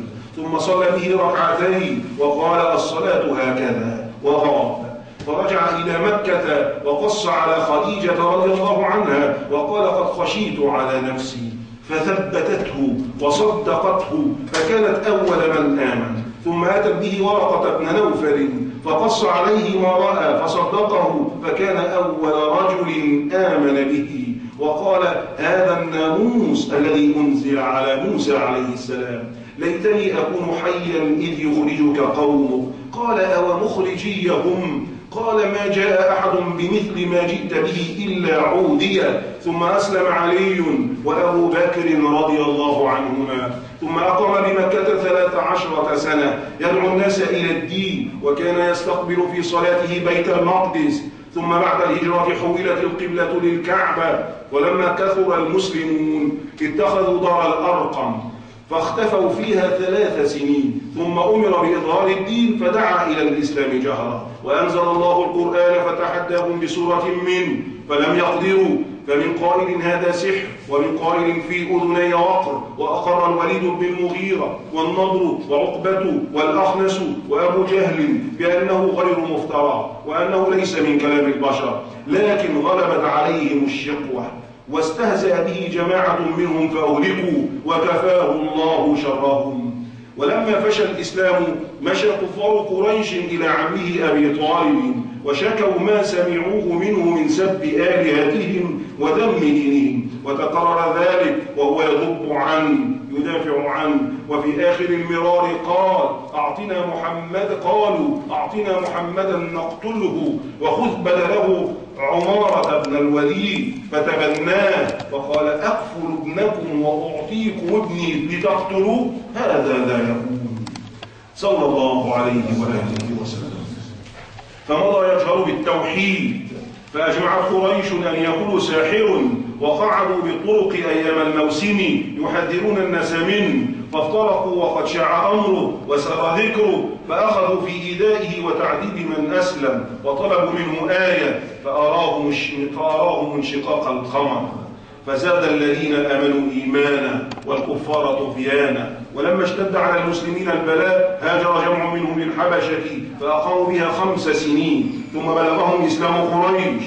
ثم صلى به ركعتين وقال الصلاة هكذا وغاب. فرجع إلى مكة وقص على خديجة رضي الله عنها وقال قد خشيت على نفسي. فثبتته وصدقته فكانت أول من آمن. ثم أتت به ورقة بن نوفل فقص عليه ما رأى فصدقه فكان أول رجل آمن به. وقال هذا الناموس الذي أنزل على موسى عليه السلام. ليتني أكون حيا إذ يخرجك قومك. قال أو مخرجيهم قال ما جاء أحد بمثل ما جئت به إلا عودية ثم أسلم علي وأبو بكر رضي الله عنهما. ثم أقام بمكة ثلاث عشرة سنة. يدعو الناس إلى الدين وكان يستقبل في صلاته بيت المقدس. ثم بعد الهجرة حولت القبلة للكعبة. ولما كثر المسلمون اتخذوا دار الأرقم. فاختفوا فيها ثلاث سنين ثم أمر بإظهار الدين فدعا إلى الإسلام جهرا. وأنزل الله القرآن فتحداهم بسورة منه فلم يقدروا. فمن قائل هذا سحر ومن قائل في أذني وقر. وأقر الوليد بن المغيرة والنضر وعقبة والأخنس وأبو جهل بأنه غير مفترى وأنه ليس من كلام البشر لكن غلبت عليهم الشقوة. واستهزأ به جماعة منهم فأهلكوا وكفاه الله شرهم. ولما فشى الإسلام مشى كفار قريش إلى عمه أبي طالب وشكوا ما سمعوه منه من سب آلهتهم وذم دينهم. وتقرر ذلك وهو يضب عنه يدافع عنه وفي آخر المرار قال أعطنا محمد قالوا أعطنا محمدا نقتله وخذ بدله عمارة بن الوليد فتبناه فقال أقفل ابنكم وأعطيكم ابني لتقتلوا هذا لا يكون صلى الله عليه وآله وسلم. فمضى يجهر بالتوحيد فأجمعت قريش أن يقولوا ساحر وقعدوا بالطرق أيام الموسم يحذرون الناس منه. فافترقوا وقد أمره وسر ذكره فأخذوا في إيذائه وتعذيب من أسلم وطلبوا منه آية فأراهم انشقاق القمر. فزاد الذين آمنوا إيمانا والكفار طغيانا. ولما اشتد على المسلمين البلاء هاجر جمع منهم للحبشة فأقاموا بها خمس سنين. ثم بلغهم إسلام قريش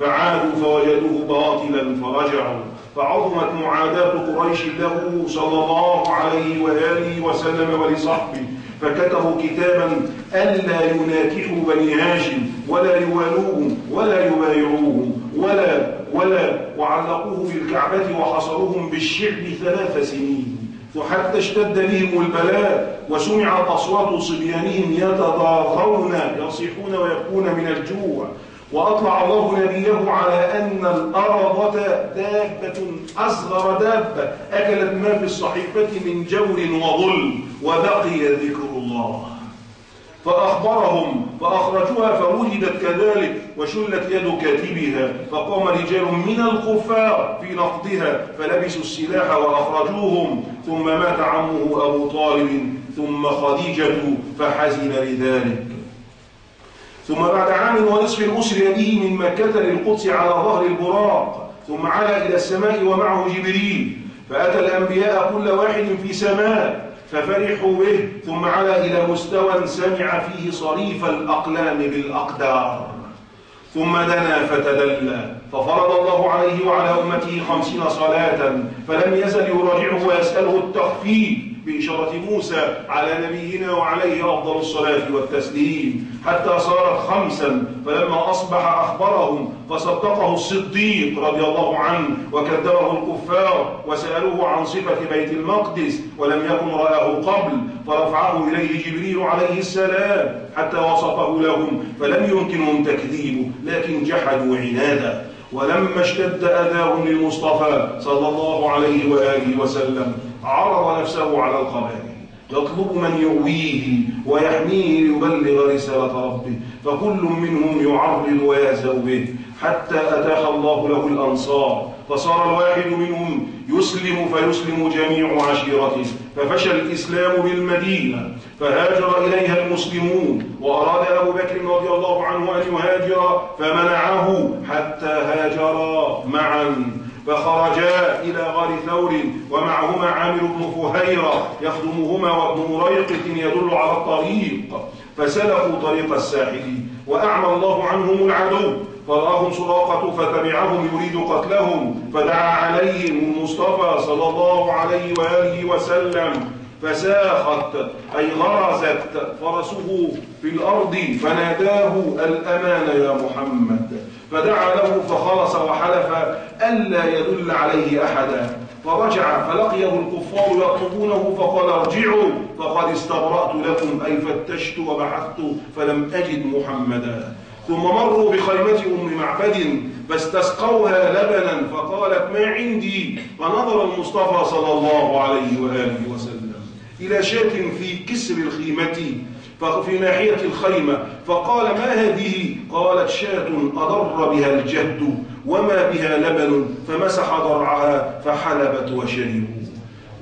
فعادوا فوجدوه باطلا فرجعوا. فعظمت معاداة قريش له صلى الله عليه وآله وسلم ولصحبه فكتبوا كتابا ألا يناكحوا بني هاشم ولا يوالوهم ولا يبايعوهم ولا ولا وعلقوه في الكعبة وحصروهم بالشعب ثلاث سنين. وحتى اشتد بهم البلاء وسمعت أصوات صبيانهم يتضاغون يصيحون ويبكون من الجوع. وأطلع الله نبيه على أن الأرض دابة أصغر دابة. أكلت ما في الصحيفة من جور وظلم وبقي ذكر الله. فأخبرهم فأخرجوها فوجدت كذلك وشلت يد كاتبها. فقام رجال من الكفار في نقضها فلبسوا السلاح وأخرجوهم. ثم مات عمه أبو طالب ثم خديجة فحزن لذلك. ثم بعد عام ونصف أسري به من مكة للقدس على ظهر البراق ثم علا إلى السماء ومعه جبريل. فأتى الأنبياء كل واحد في سماء ففرحوا به ثم علا إلى مستوى سمع فيه صريف الأقلام بالأقدار. ثم دنا فتدلى ففرض الله عليه وعلى أمته خمسين صلاة فلم يزل يراجعه ويسأله التخفيف. بإشارة موسى على نبينا وعليه أفضل الصلاة والتسليم. حتى صارت خمسا فلما أصبح أخبرهم فصدقه الصديق رضي الله عنه وكذبه الكفار وسألوه عن صفة بيت المقدس ولم يكن رآه قبل فرفعه إليه جبريل عليه السلام حتى وصفه لهم فلم يمكنهم تكذيبه لكن جحدوا عنادا. ولما اشتد أذاهم للمصطفى صلى الله عليه وآله وسلم عرض نفسه على القبائل يطلب من يؤويه ويحميه ليبلغ رسالة ربه فكل منهم يعرض ويهزأ به. حتى أتاح الله له الأنصار فصار الواحد منهم يسلم فيسلم جميع عشيرته. ففشى الإسلام بالمدينة فهاجر إليها المسلمون. وأراد أبو بكر رضي الله عنه أن يهاجر فمنعه حتى هاجرا معا. فخرجا إلى غار ثور ومعهما عامر بن فهيرة يخدمهما وابن مريقة يدل على الطريق. فسلكوا طريق الساحل وأعمى الله عنهم العدو. فرآهم سراقة فتبعهم يريد قتلهم. فدعا عليهم المصطفى صلى الله عليه وآله وسلم. فساخت أي غرزت فرسه في الأرض فناداه الأمان يا محمد. فدعا له فخلص وحلف ألا يدل عليه أحدا. فرجع فلقيه الكفار يطلبونه فقال ارجعوا فقد استبرأت لكم أي فتشت وبحثت فلم أجد محمدا. ثم مروا بخيمة أم معبد فاستسقوها لبنا فقالت ما عندي؟ فنظر المصطفى صلى الله عليه وآله وسلم إلى شاة في كسر الخيمة ففي ناحية الخيمة فقال ما هذه؟ قالت شاة أضر بها الجد وما بها لبن فمسح ضرعها فحلبت وشربوا.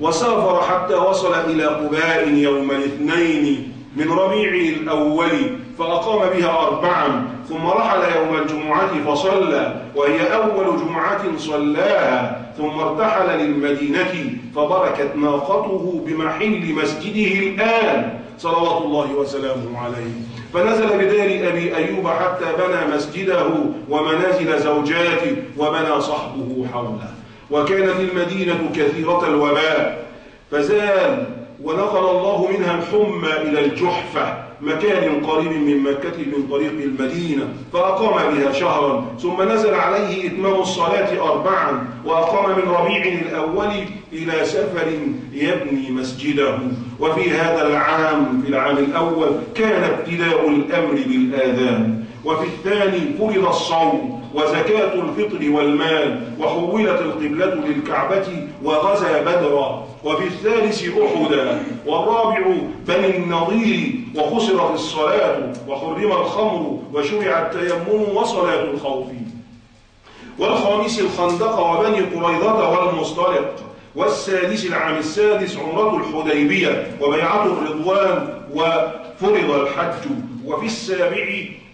وسافر حتى وصل إلى قباء يوم الاثنين من ربيع الأول فأقام بها أربعا. ثم رحل يوم الجمعة فصلى وهي أول جمعة صلاها. ثم ارتحل للمدينة فبركت ناقته بمحل مسجده الآن. صلوات الله وسلامه عليه. فنزل بدار أبي أيوب حتى بنى مسجده ومنازل زوجاته وبنى صحبه حوله. وكانت المدينة كثيرة الوباء. فزال ونقل الله منها الحمى إلى الجحفة. مكان قريب من مكة من طريق المدينة فأقام بها شهرا ثم نزل عليه إتمام الصلاة أربعا وأقام من ربيع الأول إلى سفر يبني مسجده. وفي هذا العام في العام الأول كان ابتداء الأمر بالآذان. وفي الثاني فرض الصوم وزكاة الفطر والمال وحولت القبلة للكعبة وغزا بدرا. وفي الثالث أحدا والرابع بني النضير وخسرت الصلاة وحرم الخمر وشرع التيمم وصلاة الخوف. والخامس الخندق وبني قريظة والمصطلق. والسادس العام السادس عمرة الحديبية وبيعة الرضوان وفرض الحج. وفي السابع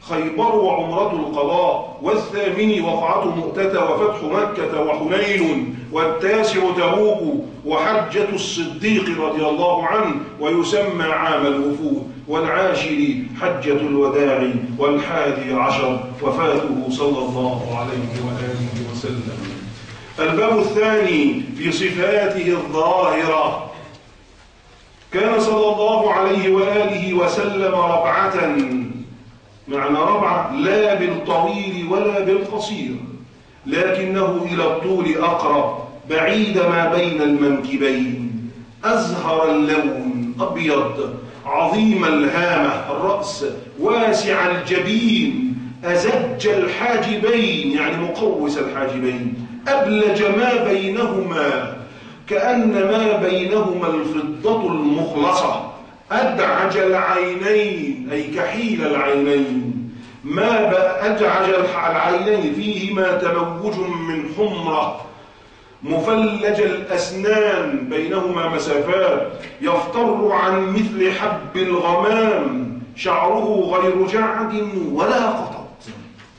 خيبر وعمرة القضاء والثامن وقعة مؤتة وفتح مكة وحنين والتاسع تبوك وحجة الصديق رضي الله عنه ويسمى عام الوفود والعاشر حجة الوداع والحادي عشر وفاته صلى الله عليه وآله وسلم. الباب الثاني في صفاته الظاهرة. كان صلى الله عليه وآله وسلم ربعة معنى ربعة لا بالطويل ولا بالقصير لكنه إلى الطول أقرب بعيد ما بين المنكبين. أزهر اللون أبيض عظيم الهامة الرأس واسع الجبين أزج الحاجبين يعني مقوس الحاجبين. أبلج ما بينهما كأن ما بينهما الفضة المخلصة. أدعج العينين أي كحيل العينين. ما أدعج العينين فيهما تلوج من حمرة. مفلج الأسنان بينهما مسافات. يفطر عن مثل حب الغمام. شعره غير جعد ولا قطط.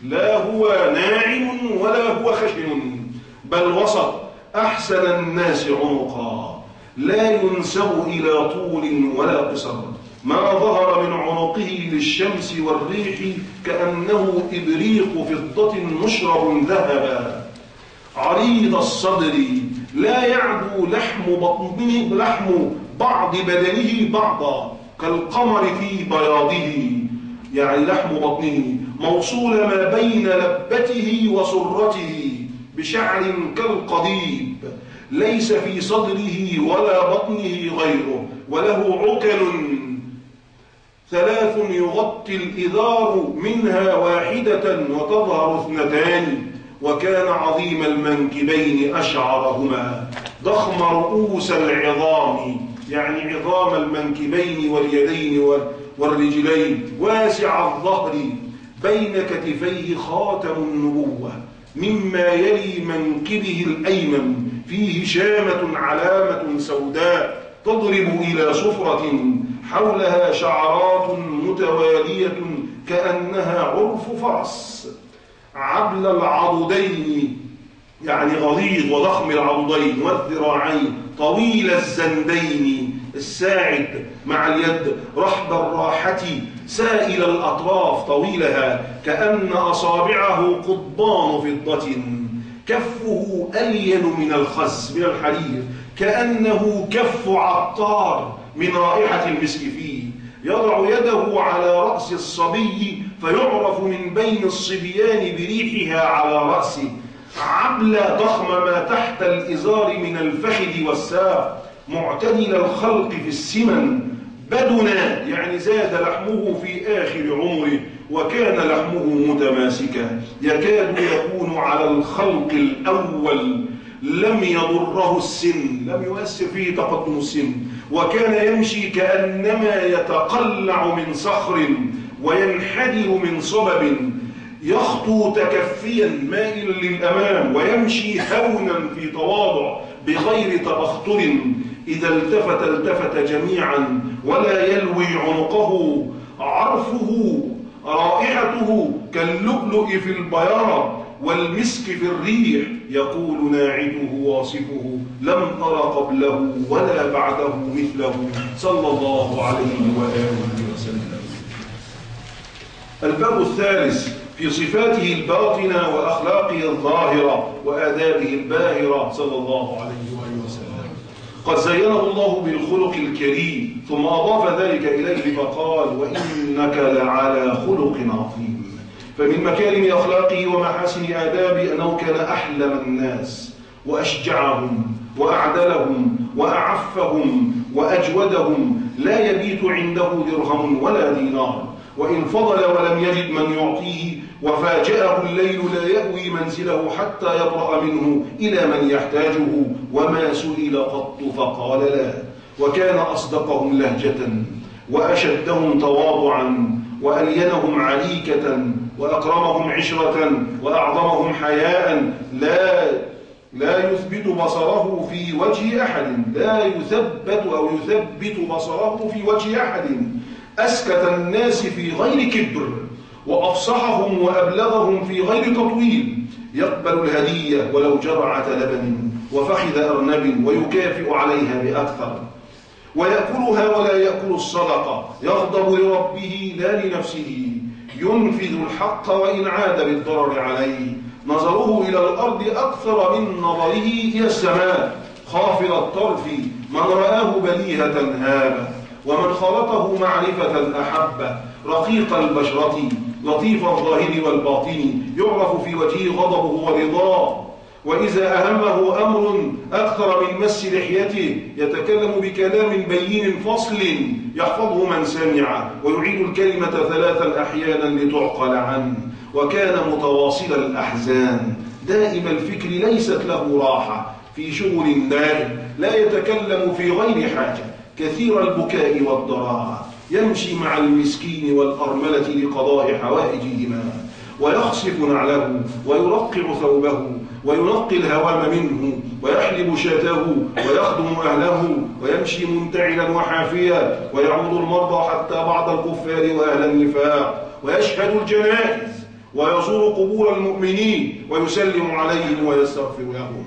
لا هو ناعم ولا هو خشن. بل وسط أحسن الناس عنقا. لا ينسب إلى طول ولا قصر ما ظهر من عنقه للشمس والريح كأنه إبريق فضة مشرب ذهبا عريض الصدر لا يعدو لحم بطنه لحم بعض بدنه بعضا كالقمر في بياضه. يعني لحم بطنه موصول ما بين لبته وسرته بشعر كالقضيب. ليس في صدره ولا بطنه غيره وله عكل ثلاث يغطي الإذار منها واحدة وتظهر اثنتان وكان عظيم المنكبين أشعرهما. ضخم رؤوس العظام يعني عظام المنكبين واليدين والرجلين واسع الظهر بين كتفيه خاتم النبوة. مما يلي منكبه الأيمن فيه شامة علامة سوداء تضرب إلى صفرة حولها شعرات متوالية كأنها عرف فرس. عبل العضدين يعني غليظ وضخم العضدين والذراعين طويل الزندين الساعد مع اليد رحب الراحة سائل الأطراف طويلها كأن أصابعه قضبان فضة. كفه ألين من الخز من الحرير كأنه كف عطار من رائحة المسك فيه. يضع يده على رأس الصبي فيعرف من بين الصبيان بريحها على رأسه. عبل ضخم ما تحت الإزار من الفخذ والساق. معتدل الخلق في السمن بدنا يعني زاد لحمه في آخر عمره وكان لحمه متماسكا. يكاد يكون على الخلق الأول لم يضره السن لم يؤثر فيه تقدم السن. وكان يمشي كأنما يتقلع من صخر وينحدر من صبب. يخطو تكفيا مائلا للأمام ويمشي هونا في تواضع بغير تبختر. إذا التفت التفت جميعا ولا يلوي عنقه عرفه رائحته كاللؤلؤ في البياض والمسك في الريح يقول ناعده واصفه لم أر قبله ولا بعده مثله صلى الله عليه وآله وسلم. الباب الثالث في صفاته الباطنة وأخلاقه الظاهرة وآدابه الباهرة صلى الله عليه وآله قد زينه الله بالخلق الكريم ثم أضاف ذلك إليه فقال وإنك لعلى خلق عظيم. فمن مكارم أخلاقه ومحاسن آدابه أنه كان أحلم الناس وأشجعهم وأعدلهم وأعفهم وأجودهم. لا يبيت عنده درهم ولا دينار وإن فضل ولم يجد من يعطيه وفاجأه الليل لا يأوي منزله حتى يبرأ منه إلى من يحتاجه وما سئل قط فقال لا. وكان أصدقهم لهجة وأشدهم تواضعا وألينهم عليكة وأكرمهم عشرة وأعظمهم حياء. لا لا يثبت بصره في وجه أحد. لا يثبت أو يثبت بصره في وجه أحد. أسكت الناس في غير كبر. وأفصحهم وأبلغهم في غير تطويل. يقبل الهدية ولو جرعة لبن وفخذ أرنب ويكافئ عليها بأكثر. ويأكلها ولا يأكل الصدقة. يغضب لربه لا لنفسه. ينفذ الحق وإن عاد بالضرر عليه. نظره إلى الأرض أكثر من نظره إلى السماء. خافض الطرف. من رآه بليهة هابة. ومن خلطه معرفة أحبة. رقيق البشرة. لطيف الظاهر والباطن يعرف في وجهه غضبه ورضاه. وإذا أهمه أمر أكثر من مس لحيته يتكلم بكلام بين فصل يحفظه من سمع ويعيد الكلمة ثلاثا أحيانا لتعقل عنه وكان متواصل الأحزان. دائم الفكر ليست له راحة. في شغل دائم لا يتكلم في غير حاجة. كثير البكاء والضراعة يمشي مع المسكين والأرملة لقضاء حوائجهما ويخصف نعله ويرقع ثوبه وينقي الهوام منه ويحلب شاته ويخدم أهله ويمشي منتعلا وحافيا ويعود المرضى حتى بعض الكفار وأهل النفاق ويشهد الجنائز ويزور قبور المؤمنين ويسلم عليهم ويستغفر لهم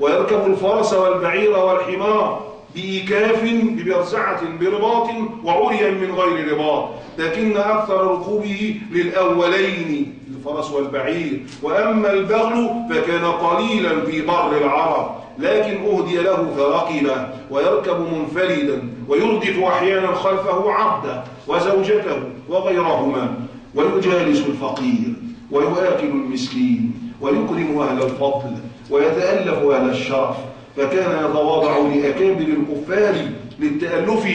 ويركب الفرس والبعير والحمار بإيكاف ببرزعة برباط وعريا من غير رباط. لكن أكثر ركوبه للأولين الفرس والبعير. وأما البغل فكان قليلا في بر العرب لكن أهدي له فركب ويركب منفردا ويردف أحيانا خلفه عبدا وزوجته وغيرهما. ويجالس الفقير ويؤكل المسكين ويكرم أهل الفضل ويتألف أهل الشرف. فكان يتواضع لأكابر الكفار للتألف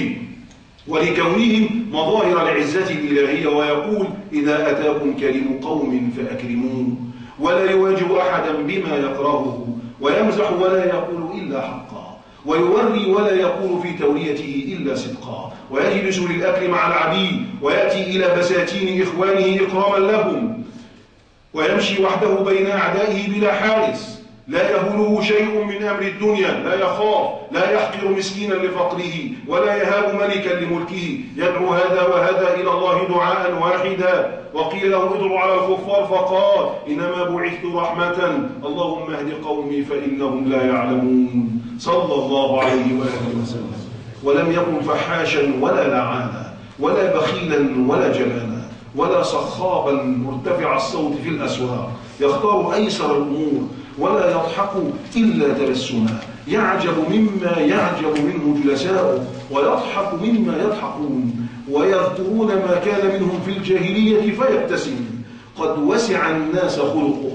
ولكونهم مظاهر العزة الإلهية ويقول إذا أتاكم كريم قوم فأكرموه ولا يواجه أحدا بما يكرهه ويمزح ولا يقول إلا حقا ويوري ولا يقول في توريته إلا صدقا ويجلس للأكل مع العبيد ويأتي إلى بساتين إخوانه إكراما لهم ويمشي وحده بين أعدائه بلا حارس لا يهله شيء من أمر الدنيا لا يخاف لا يحقر مسكينا لفقره ولا يهاب ملكا لملكه. يدعو هذا وهذا إلى الله دعاء واحدا. وقيل له ادعو على الكفار فقال إنما بعثت رحمة. اللهم اهد قومي فإنهم لا يعلمون. صلى الله عليه وآله وسلم. ولم يكن فحاشا ولا لعانا ولا بخيلا ولا جبانا ولا صخابا مرتفع الصوت في الأسواق يختار أيسر الأمور. ولا يضحك إلا تبسما يعجب مما يعجب منه جلساؤه ويضحك مما يضحكون. ويذكرون ما كان منهم في الجاهلية فيبتسم. قد وسع الناس خلقه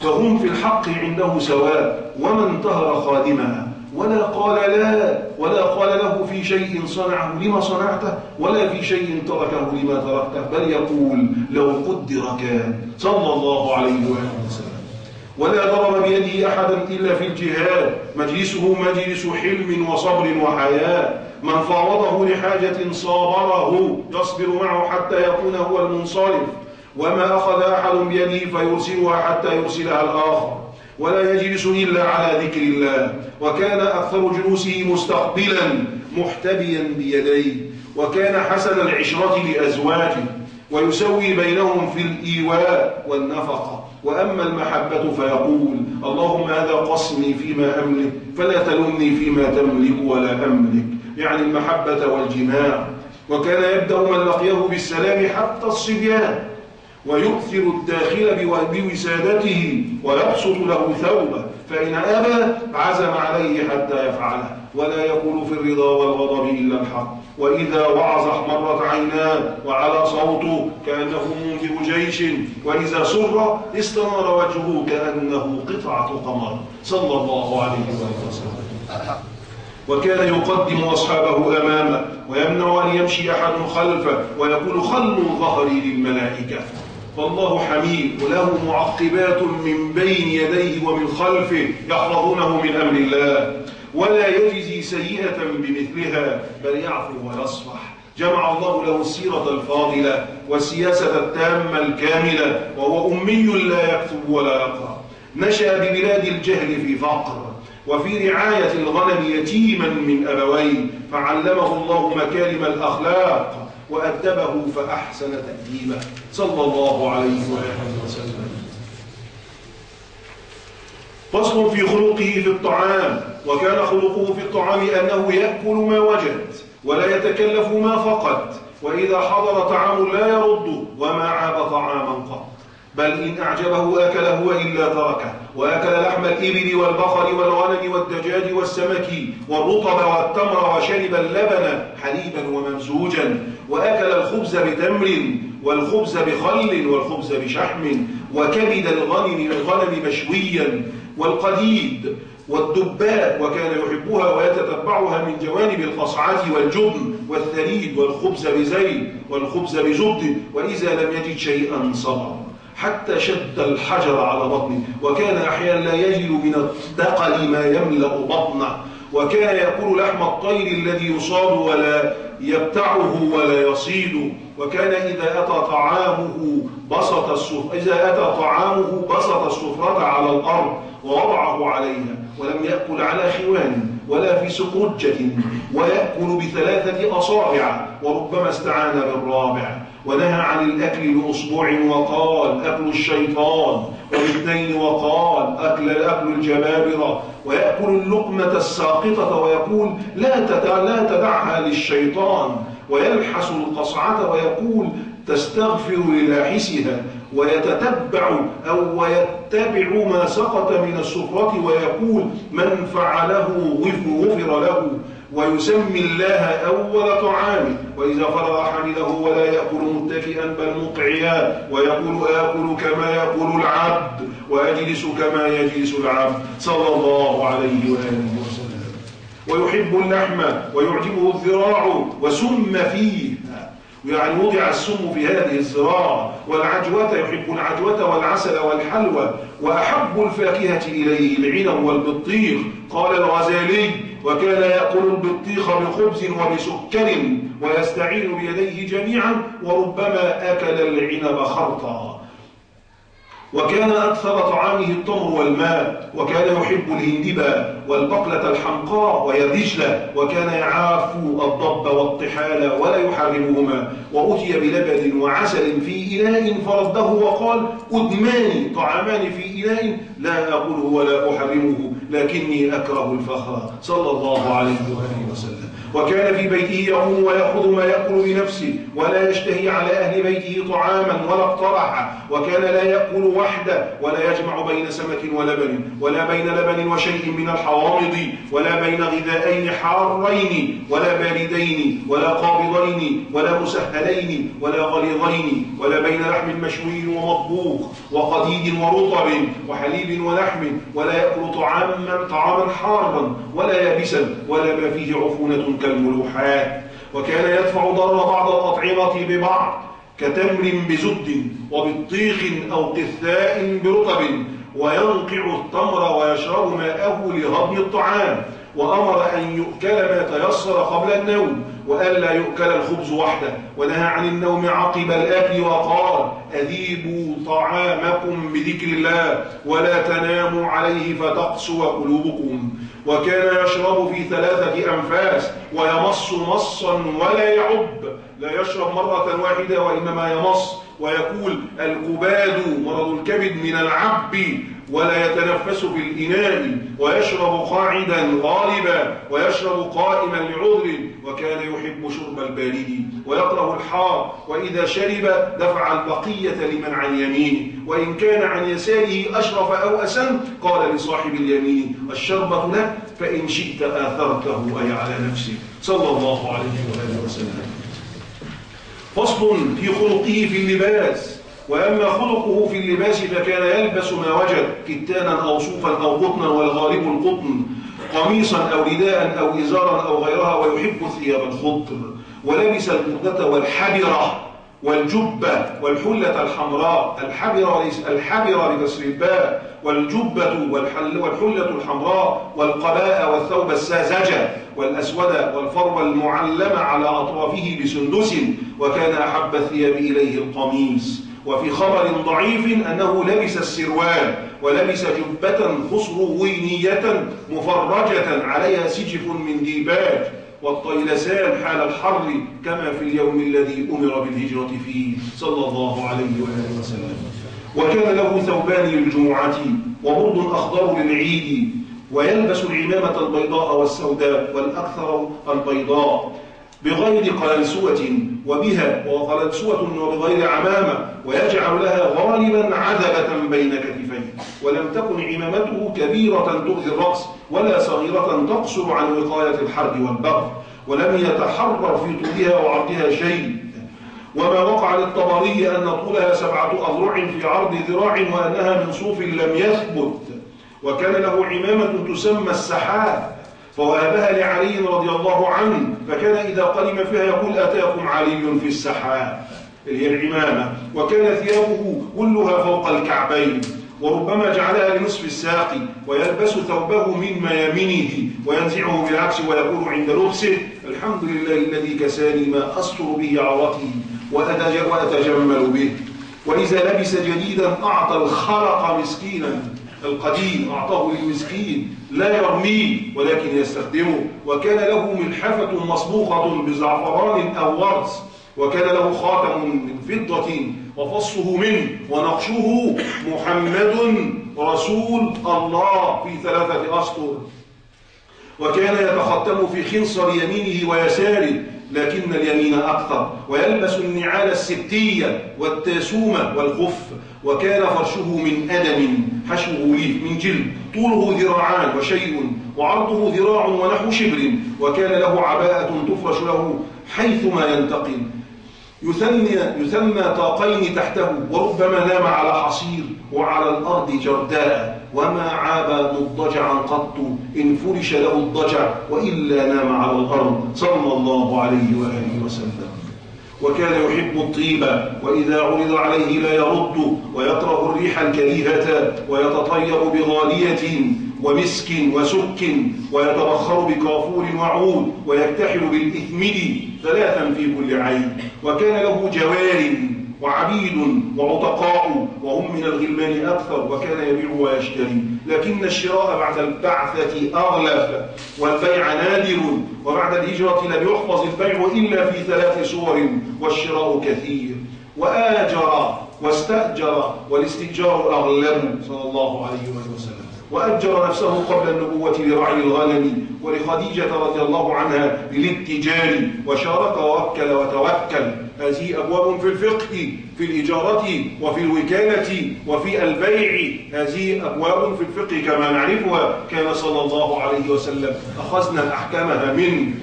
فهم في الحق عنده سواء ومن انتهر خادما. ولا قال لا ولا قال له في شيء صنعه لما صنعته ولا في شيء تركه لما تركته. بل يقول لو قدر كان. صلى الله عليه وسلم. ولا ضرب بيده أحدا إلا في الجهاد. مجلسه مجلس حلم وصبر وحياة. من فاوضه لحاجة صابره يصبر معه حتى يكون هو المنصرف. وما أخذ أحد بيده فيرسلها حتى يرسلها الآخر. ولا يجلس إلا على ذكر الله. وكان أكثر جلوسه مستقبلا محتبيا بيديه. وكان حسن العشرة لأزواجه. ويسوي بينهم في الإيواء والنفقة. وأما المحبة فيقول اللهم هذا قسمي فيما أملك فلا تلمني فيما تملك ولا أملك. يعني المحبة والجماع. وكان يبدأ من لقيه بالسلام حتى الصبيان. ويؤثر الداخل بوسادته ويبسط له ثوبه. فإن أبى عزم عليه حتى يفعله. ولا يقول في الرضا والغضب إلا الحق. وإذا وعظ احمرت عيناه وعلى صوته كأنه منذر جيش. وإذا سر استنار وجهه كأنه قطعة قمر. صلى الله عليه وسلم. وكان يقدم أصحابه أمامه. ويمنع أن يمشي أحد خلفه. ويقول خلوا ظهري للملائكة. فالله حميد وله معقبات من بين يديه ومن خلفه يحفظونه من أمر الله. ولا يجزي سيئة بمثلها بل يعفو ويصفح. جمع الله له السيرة الفاضلة والسياسة التامة الكاملة وهو أمي لا يكتب ولا يقرأ. نشأ ببلاد الجهل في فقر وفي رعاية الغنم يتيما من أبويه. فعلمه الله مكارم الأخلاق وأدبه فأحسن تأديبه. صلى الله عليه وآله وسلم. فصل في خلقه في الطعام وكان خلقه في الطعام أنه يأكل ما وجد ولا يتكلف ما فقد وإذا حضر طعام لا يرد وما عاب طعاما قط. بل إن أعجبه أكله وإلا تركه وأكل لحم الإبل والبقر والغنم والدجاج والسمك والرطب والتمر وشرب اللبن حليبا وممزوجا وأكل الخبز بتمر والخبز بخل والخبز بشحم وكبد الغنم الغنم مشويا والقديد والدباء وكان يحبها ويتتبعها من جوانب القصعة والجبن والثريد والخبز بزيت والخبز بزبد وإذا لم يجد شيئا صبر. حتى شد الحجر على بطنه. وكان أحيانا لا يجد من الدقل ما يملأ بطنه. وكان يأكل لحم الطير الذي يصاد ولا يبتعه ولا يصيد. وكان إذا أتى طعامه بسط السفرة إذا أتى طعامه بسط السفرة على الأرض. ووضعه عليها ولم يأكل على خوان ولا في سقرجة ويأكل بثلاثة أصابع وربما استعان بالرابع ونهى عن الأكل بأصبع وقال أكل الشيطان وباثنين وقال أكل أكل الجبابرة ويأكل اللقمة الساقطة ويقول لا لا تدعها للشيطان ويلحس القصعة ويقول تستغفر للاحسها ويتتبع أو ويتبع ما سقط من السفرة ويقول من فعله غفر له ويسمي الله أول طعامه وإذا فرغ حمله ولا يأكل متكئا بل مقعيا ويقول آكل كما يأكل العبد وأجلس كما يجلس العبد صلى الله عليه وآله وسلم. ويحب اللحم ويعجبه الذراع وسم فيه يعني وضع السم في هذه الزراعة والعجوة يحب العجوة والعسل والحلوى وأحب الفاكهة إليه العنب والبطيخ. قال الغزالي وكان يأكل البطيخ بخبز وبسكر ويستعين بيديه جميعا وربما أكل العنب خرطا. وكان أكثر طعامه التمر والماء وكان يحب الهندبة والبقلة الحمقاء ويدجلة وكان يعاف الضب والطحال ولا يحرمهما. وأتي بلبن وعسل في إناء فرده وقال أدمان طعامان في إناء لا أقوله ولا أحرمه لكني أكره الفخر. صلى الله عليه وآله وسلم. وكان في بيته يقوم ويأخذ ما يأكل بنفسه ولا يشتهي على أهل بيته طعاما ولا اقترح وكان لا يأكل وحده ولا يجمع بين سمك ولبن ولا بين لبن وشيء من الحوامض ولا بين غذائين حارين ولا باردين ولا قابضين ولا مسهلين ولا غليظين ولا بين لحم مشوي ومطبوخ وقديد ورطب وحليب ولحم ولا يأكل طعاما طعاما حارا ولا يابسا ولا ما فيه عفونة كالملوحات وكان يدفع ضر بعض الأطعمة ببعض كتمر بزد وبطيخ أو قثاء برطب وينقع التمر ويشرب ماءه لهضم الطعام وأمر أن يؤكل ما تيسر قبل النوم وألا يؤكل الخبز وحده. ونهى عن النوم عقب الأكل وقال أذيبوا طعامكم بذكر الله ولا تناموا عليه فتقسو قلوبكم. وكان يشرب في ثلاثة أنفاس ويمص مصا ولا يعب. لا يشرب مرة واحدة وإنما يمص. ويقول الكباد مرض الكبد من العب ولا يتنفس في الإناء ويشرب قاعدا غالبا ويشرب قائما لعذر وكان يحب شرب البارد ويكره الحار وإذا شرب دفع البقية لمن عن يمينه وإن كان عن يساره أشرف أو أسن قال لصاحب اليمين الشربة لك فإن شئت آثرته أي على نفسك. صلى الله عليه وآله وسلم. فصل في خلقه في اللباس. وأما خلقه في اللباس فكان يلبس ما وجد كتانا أو صوفا أو قطنا والغالب القطن قميصا أو رداء أو إزارا أو غيرها ويحب ثياب الخضر. ولبس البردة والحبرة والجبة والحلة الحمراء. الحبرة الحبرة بكسر الباء والجبة والحل والحلة الحمراء والقباء والثوب الساذجة والأسود والفرو المعلم على أطرافه بسندس وكان أحب الثياب إليه القميص. وفي خبر ضعيف أنه لبس السروال ولبس جبة خصروينية مفرجة عليها سجف من ديباج والطيلسان حال الحر كما في اليوم الذي أمر بالهجرة فيه صلى الله عليه وآله وسلم. وكان له ثوبان للجمعة وبرد أخضر للعيد ويلبس العمامة البيضاء والسوداء والأكثر البيضاء. بغير قلنسوة وبها وقلنسوة وبغير عمامة ويجعل لها غالبا عذبة بين كتفيه. ولم تكن عمامته كبيرة تؤذي الرأس ولا صغيرة تقصر عن وقاية الحرب والبغض. ولم يتحرر في طولها وعرضها شيء. وما وقع للطبري أن طولها سبعة أذرع في عرض ذراع وأنها من صوف لم يثبت. وكان له عمامة تسمى السحاب. فوهبها لعلي رضي الله عنه فكان إذا قدم فيها يقول أتاكم علي في السحاب. اللي هي العمامة. وكان ثيابه كلها فوق الكعبين وربما جعلها لنصف الساق ويلبس ثوبه من ميامنه وينزعه بالعكس ويقول عند لبسه الحمد لله الذي كساني ما أستر به عورتي وأتجمل به. وإذا لبس جديدا أعطى الخرق مسكينا. القديم أعطاه للمسكين لا يرميه ولكن يستخدمه. وكان له ملحفة مصبوغة بزعفران أو ورس وكان له خاتم من فضة وفصه منه ونقشه محمد رسول الله في ثلاثة أسطر. وكان يتختم في خنصر يمينه ويساره لكن اليمين أكثر ويلبس النعال السبتية والتاسومة والخف. وكان فرشه من أدم حشوه ليف من جلد طوله ذراعان وشيء وعرضه ذراع ونحو شبر وكان له عباءة تفرش له حيثما ينتقل. يثنى, يثنى طاقين تحته وربما نام على حصير وعلى الأرض جرداء. وما عاب مضجعا قط إن فرش له الضجع وإلا نام على الأرض. صلى الله عليه وآله وسلم. وكان يحب الطيب وإذا عرض عليه لا يرد ويكره الريح الكريهة ويتطير بغالية ومسك وسك ويتبخر بكافور وعود ويكتحل بالإثمد ثلاثا في كل عين. وكان له جوار وعبيد وعتقاء وهم من الغلمان أكثر وكان يبيع ويشتري. لكن الشراء بعد البعثة أغلف والبيع نادر وبعد الهجرة لم يحفظ البيع إلا في ثلاث صور والشراء كثير. وآجر واستأجر والاستئجار أغلب صلى الله عليه وسلم. وأجر نفسه قبل النبوة لرعي الغنم ولخديجة رضي الله عنها للاتجار وشارك ووكل وتوكل. هذه أبواب في الفقه في الإجارة وفي الوكالة وفي البيع. هذه أبواب في الفقه كما نعرفها كان صلى الله عليه وسلم أخذنا أحكامها من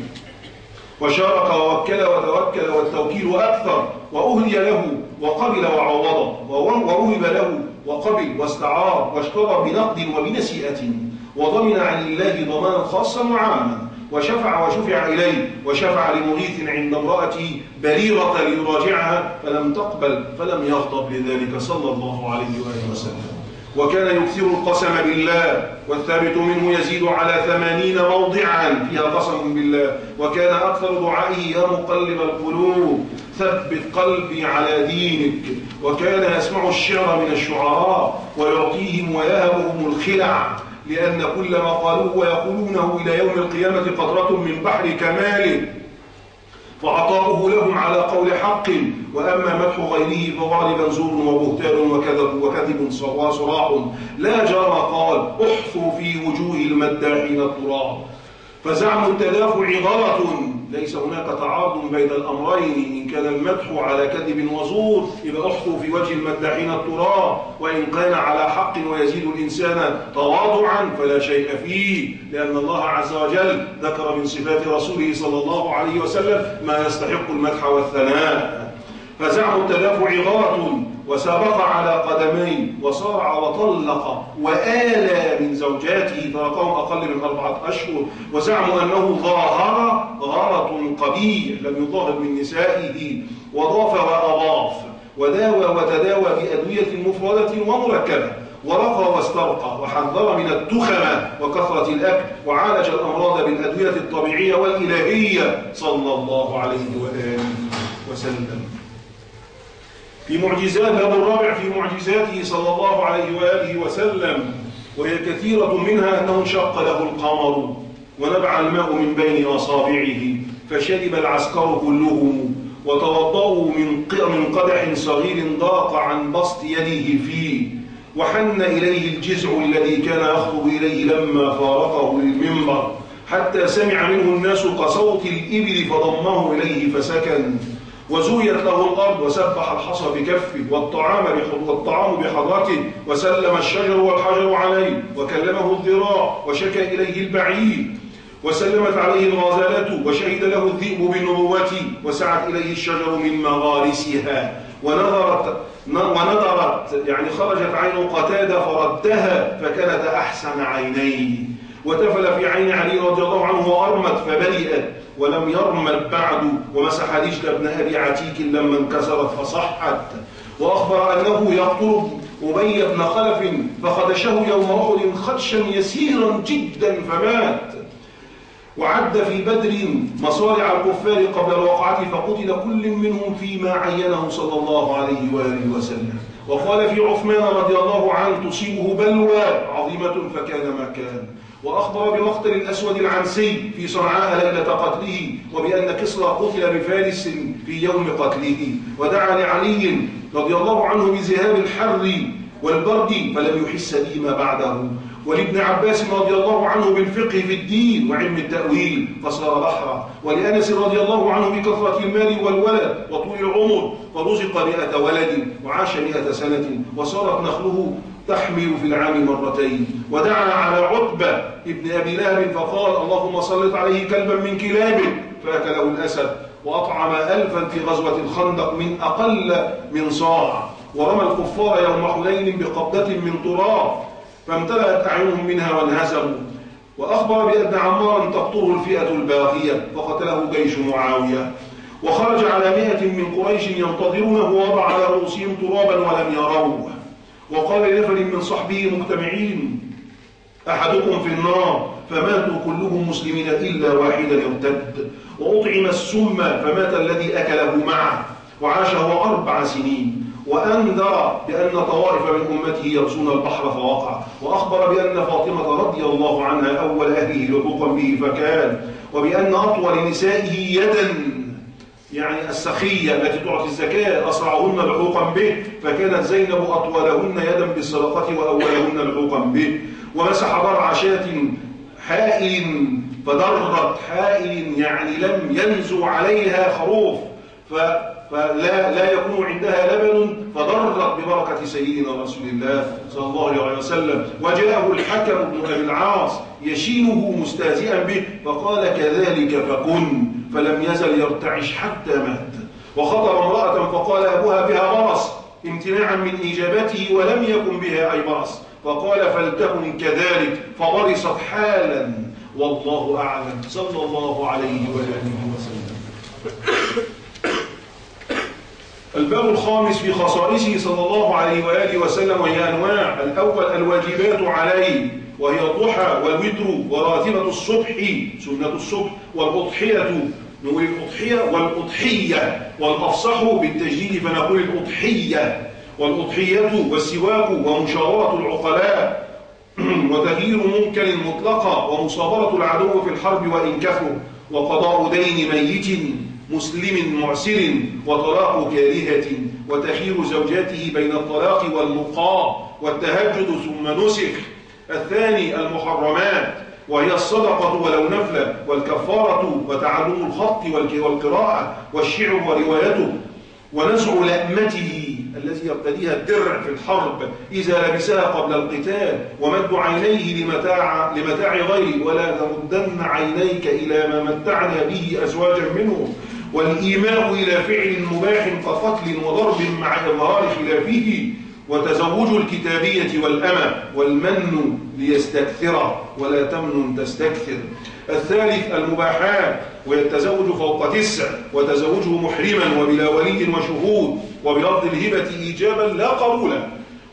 وشارك ووكل وتوكل والتوكيل أكثر وأهدي له وقبل وعوض ووهب له وقبل واستعار واشترى بنقد وبنسيئة وضمن عن الله ضمانا خاصا وعاما وشفع وشفع إليه وشفع لمغيث عند امرأته بريرة ليراجعها فلم تقبل فلم يغضب لذلك صلى الله عليه وآله وسلم. وكان يكثر القسم بالله والثابت منه يزيد على ثمانين موضعا فيها قسم بالله. وكان أكثر دعائه يا مقلب القلوب. ثبت قلبي على دينك وكان يسمع الشعر من الشعراء ويعطيهم ويهبهم الخلع لأن كل ما قالوه ويقولونه إلى يوم القيامة قطرة من بحر كماله فعطاؤه لهم على قول حق وأما مدح غيره فغالبا زور وبهتان وكذب وكذب وصراح لا جرى قال احثوا في وجوه المداحين التراب. فزعم التدافع غلط ليس هناك تعارض بين الأمرين. إن كان المدح على كذب وزور إذا أحثوا في وجه المداحين التراب. وإن كان على حق ويزيد الإنسان تواضعا فلا شيء فيه. لأن الله عز وجل ذكر من صفات رسوله صلى الله عليه وسلم ما يستحق المدح والثناء. فزعم التدافع غلط وسبق على قدمين وصارع وطلق وآلى من زوجاته فرقهم أقل من أربعة أشهر وزعموا أنه ظاهر غلط قبيح لم يظاهر من نسائه وضاف وأضاف وداوى وتداوى بأدوية مفردة ومركبة ورقى واسترقى وحذر من التخمة وكثرة الأكل وعالج الأمراض بالأدوية الطبيعية والإلهية صلى الله عليه وآله وسلم. في معجزات هذا الرابع في معجزاته صلى الله عليه وآله وسلم وهي كثيرة منها أنه انشق له القمر ونبع الماء من بين أصابعه فشرب العسكر كلهم وتوضأوا من من قدح صغير ضاق عن بسط يده فيه وحن إليه الجزع الذي كان يخطب إليه لما فارقه المنبر حتى سمع منه الناس كصوت الإبل فضمه إليه فسكن. وزويت له الأرض وسبح الحصى بكفه والطعام والطعام بحضرته وسلم الشجر والحجر عليه وكلمه الذراع وشكى إليه البعيد وسلمت عليه الغزالة وشهد له الذئب بالنبوة وسعت إليه الشجر من مغارسها ونظرت ونظرت يعني خرجت عين قتادة فردها فكانت أحسن عينيه وتفل في عين علي رضي الله عنه وأرمت فبرئت ولم يرمل بعد ومسح رجل ابن أبي عتيك لما انكسرت فصحت. وأخبر أنه يقتل أبي بن خلف فخدشه يوم أحد خدشا يسيرا جدا فمات. وعد في بدر مصارع الكفار قبل الوقعة فقتل كل منهم فيما عينه صلى الله عليه وآله وسلم. وقال في عثمان رضي الله عنه تصيبه بلوى عظيمة فكان ما كان. وأخبر بمقتل الأسود العنسي في صنعاء ليلة قتله وبأن كسرى قتل بفارس في يوم قتله. ودعا لعلي رضي الله عنه بذهاب الحر والبرد فلم يحس به ما بعده. ولابن عباس رضي الله عنه بالفقه في الدين وعلم التأويل فصار بحرا. ولأنس رضي الله عنه بكثرة المال والولد وطول العمر فرزق مئة ولد وعاش مئة سنة وصارت نخله تحمل في العام مرتين. ودعا على عتبة ابن أبي لهب فقال اللهم صلت عليه كلبا من كلابك فأكله الأسد وأطعم ألفا في غزوة الخندق من أقل من صاع. ورمى الكفار يوم حنين بقبضة من تراب فامتلأت أعينهم منها وانهزموا. وأخبر بأن عمارا تقتله الفئة الباغية فقتله جيش معاوية. وخرج على مئة من قريش ينتظرونه ووضع على رؤوسهم ترابا ولم يروه. وقال لنفر من صحبه مجتمعين أحدكم في النار فماتوا كلهم مسلمين إلا واحدا ارتد. وأطعم السم فمات الذي أكله معه وعاش هو أربع سنين. وأنذر بأن طوائف من أمته يرسون البحر فوقع وأخبر بأن فاطمة رضي الله عنها أول أهله لحوقا به فكان وبأن أطول نسائه يدا. يعني السخية التي تعطي الزكاة أسرعهن لحوقا به فكانت زينب أطولهن يدا بالصدقة وأولهن لحوقا به. ومسح ضرع شاة حائل فضرت حائل يعني لم ينزو عليها خروف فلا لا يكون عندها لبن فضرت ببركة سيدنا رسول الله صلى الله عليه وسلم. وجاءه الحكم بن أبي العاص يشينه مستهزئا به فقال كذلك فكن. فلم يزل يرتعش حتى مات. وخطب امرأة فقال أبوها بها برص امتناعا من إجابته ولم يكن بها أي برص فقال فلتكن كذلك فبرصت حالا. والله أعلم. صلى الله عليه وآله وسلم. الباب الخامس في خصائصه صلى الله عليه وآله وسلم وهي أنواع. الأول الواجبات عليه. وهي الضحى والوتر وراتبة الصبح سنة الصبح والأضحية نقول الأضحية والأضحية والأفصح بالتجديد فنقول الأضحية والأضحية والسواك ومشاورة العقلاء وتغيير منكر مطلقة ومصابرة العدو في الحرب وإن كثر وقضاء دين ميت مسلم معسر وطلاق كارهة وتخير زوجاته بين الطلاق والمقام والتهجد ثم نسخ. الثاني المحرمات وهي الصدقة ولو نفلة والكفارة وتعلم الخط والقراءة والشعر وروايته. ونزع لأمته التي يرتديها الدرع في الحرب إذا لبسها قبل القتال ومد عينيه لمتاع, لمتاع غيره ولا تردن عينيك إلى ما متعنا به أزواجا منهم. والإيماء إلى فعل مباح كقتل وضرب مع إظهار خلافه. وتزوج الكتابية والأمة والمن ليستكثر ولا تمن تستكثر. الثالث المباحات ويتزوج فوق تسع وتزوجه محرما وبلا ولي وشهود وبلفظ الهبة إيجابا لا قبولا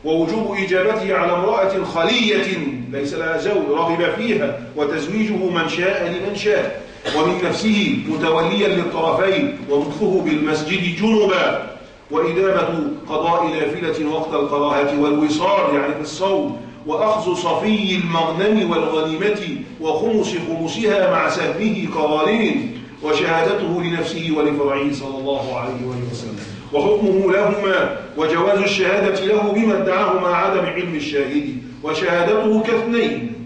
ووجوب إجابته على امرأة خلية ليس لها زوج رغب فيها وتزويجه من شاء لمن شاء ومن نفسه متوليا للطرفين ومكفه بالمسجد جنبا. وإدامة قضاء نافلة وقت الكراهة والوصال يعني في الصوم. وأخذ صفي المغنم والغنيمة وخمس خمسها مع سهمه قرارين وشهادته لنفسه ولفرعه صلى الله عليه وسلم. وحكمه لهما وجواز الشهادة له بما ادعاه مع عدم علم الشاهد. وشهادته كاثنين.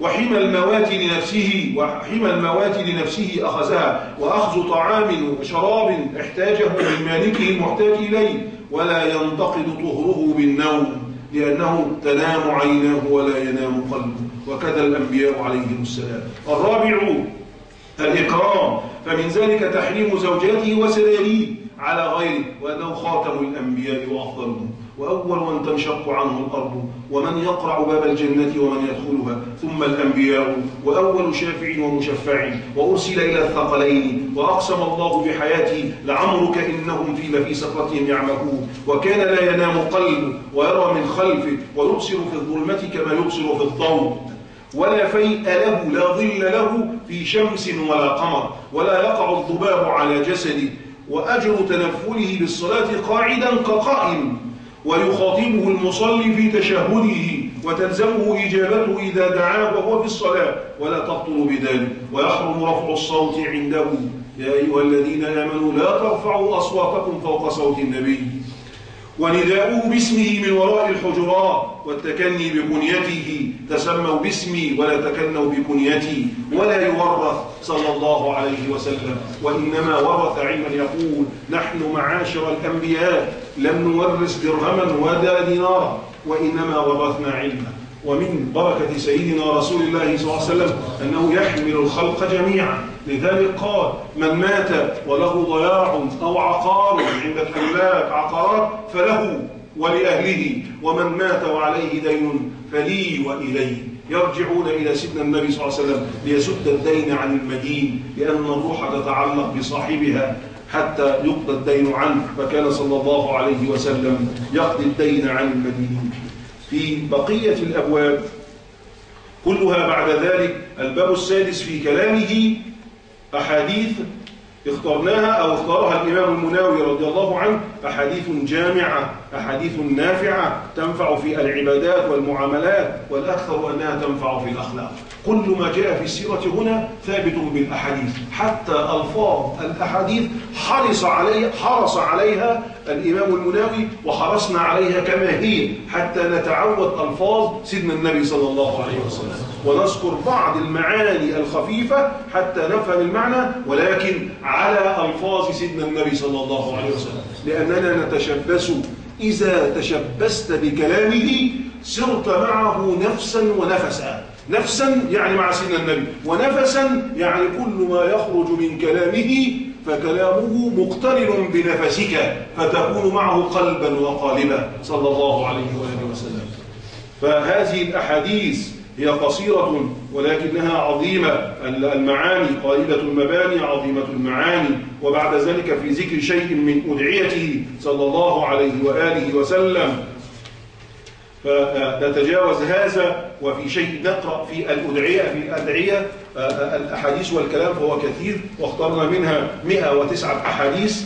وحمى الموات لنفسه وحمى الموات لنفسه أخذها وأخذ طعام وشراب احتاجه من مالكه المحتاج إليه ولا ينتقد طهره بالنوم لأنه تنام عيناه ولا ينام قلبه وكذا الأنبياء عليهم السلام. الرابع الإكرام فمن ذلك تحريم زوجاته وسراريه على غيره وأنه خاتم الأنبياء وأفضلهم. وأول من تنشق عنه الأرض ومن يقرع باب الجنة ومن يدخلها. ثم الأنبياء وأول شافع ومشفع وأرسل إلى الثقلين. وأقسم الله بحياته لعمرك إنهم في لفي سكرتهم يعمهون. وكان لا ينام قلبه ويرى من خلفه. ويبصر في الظلمة كما يبصر في الضوء. ولا فيء له لا ظل له في شمس ولا قمر. ولا يقع الذباب على جسده. وأجر تنفله بالصلاة قاعدا كقائم ويخاطبه المصلي في تشهده وتلزمه إجابته إذا دعاه وهو في الصلاة. ولا تبطل بذلك. ويحرم رفع الصوت عنده. يا أيها الذين آمنوا لا ترفعوا أصواتكم فوق صوت النبي. ونداؤه باسمه من وراء الحجرات والتكني بكنيته تسموا باسمي ولا تكنوا بكنيتي ولا يورث صلى الله عليه وسلم. وإنما ورث علما يقول نحن معاشر الأنبياء لم نورث درهما ولا دينارا وإنما ورثنا علما. ومن بركة سيدنا رسول الله صلى الله عليه وسلم أنه يحمل الخلق جميعا. لذلك قال من مات وله ضياع أو عقار عند الحلاك عقارات فله ولأهله. ومن مات وعليه دين فلي وإليه. يرجعون إلى سيدنا النبي صلى الله عليه وسلم ليسد الدين عن المدين لأن الروح تتعلق بصاحبها حتى يقضى الدين عنه. فكان صلى الله عليه وسلم يقضي الدين عن المدين في بقية الأبواب. كلها بعد ذلك الباب السادس في كلامه أحاديث اخترناها أو اختارها الإمام المناوي رضي الله عنه أحاديث جامعة أحاديث نافعة تنفع في العبادات والمعاملات والأكثر أنها تنفع في الأخلاق. كل ما جاء في السيرة هنا ثابت بالأحاديث. حتى ألفاظ الأحاديث حرص عليها حرص عليها الإمام المناوي وحرصنا عليها كما هي حتى نتعود ألفاظ سيدنا النبي صلى الله عليه وسلم. ونذكر بعض المعاني الخفيفة حتى نفهم المعنى ولكن على ألفاظ سيدنا النبي صلى الله عليه وسلم. لأننا نتشبث. إذا تشبثت بكلامه صرت معه نفسا ونفسا. نفسا يعني مع سيدنا النبي ونفسا يعني كل ما يخرج من كلامه فكلامه مقترن بنفسك فتكون معه قلبا وقالبا. صلى الله عليه وآله وسلم. فهذه الأحاديث هي قصيرة ولكنها عظيمة. المعاني قائلة المباني عظيمة المعاني. وبعد ذلك في ذكر شيء من أدعيته صلى الله عليه وآله وسلم. فنتجاوز هذا وفي شيء نقرأ في الأدعية في الأدعية الأحاديث والكلام فهو كثير واخترنا منها 109 أحاديث.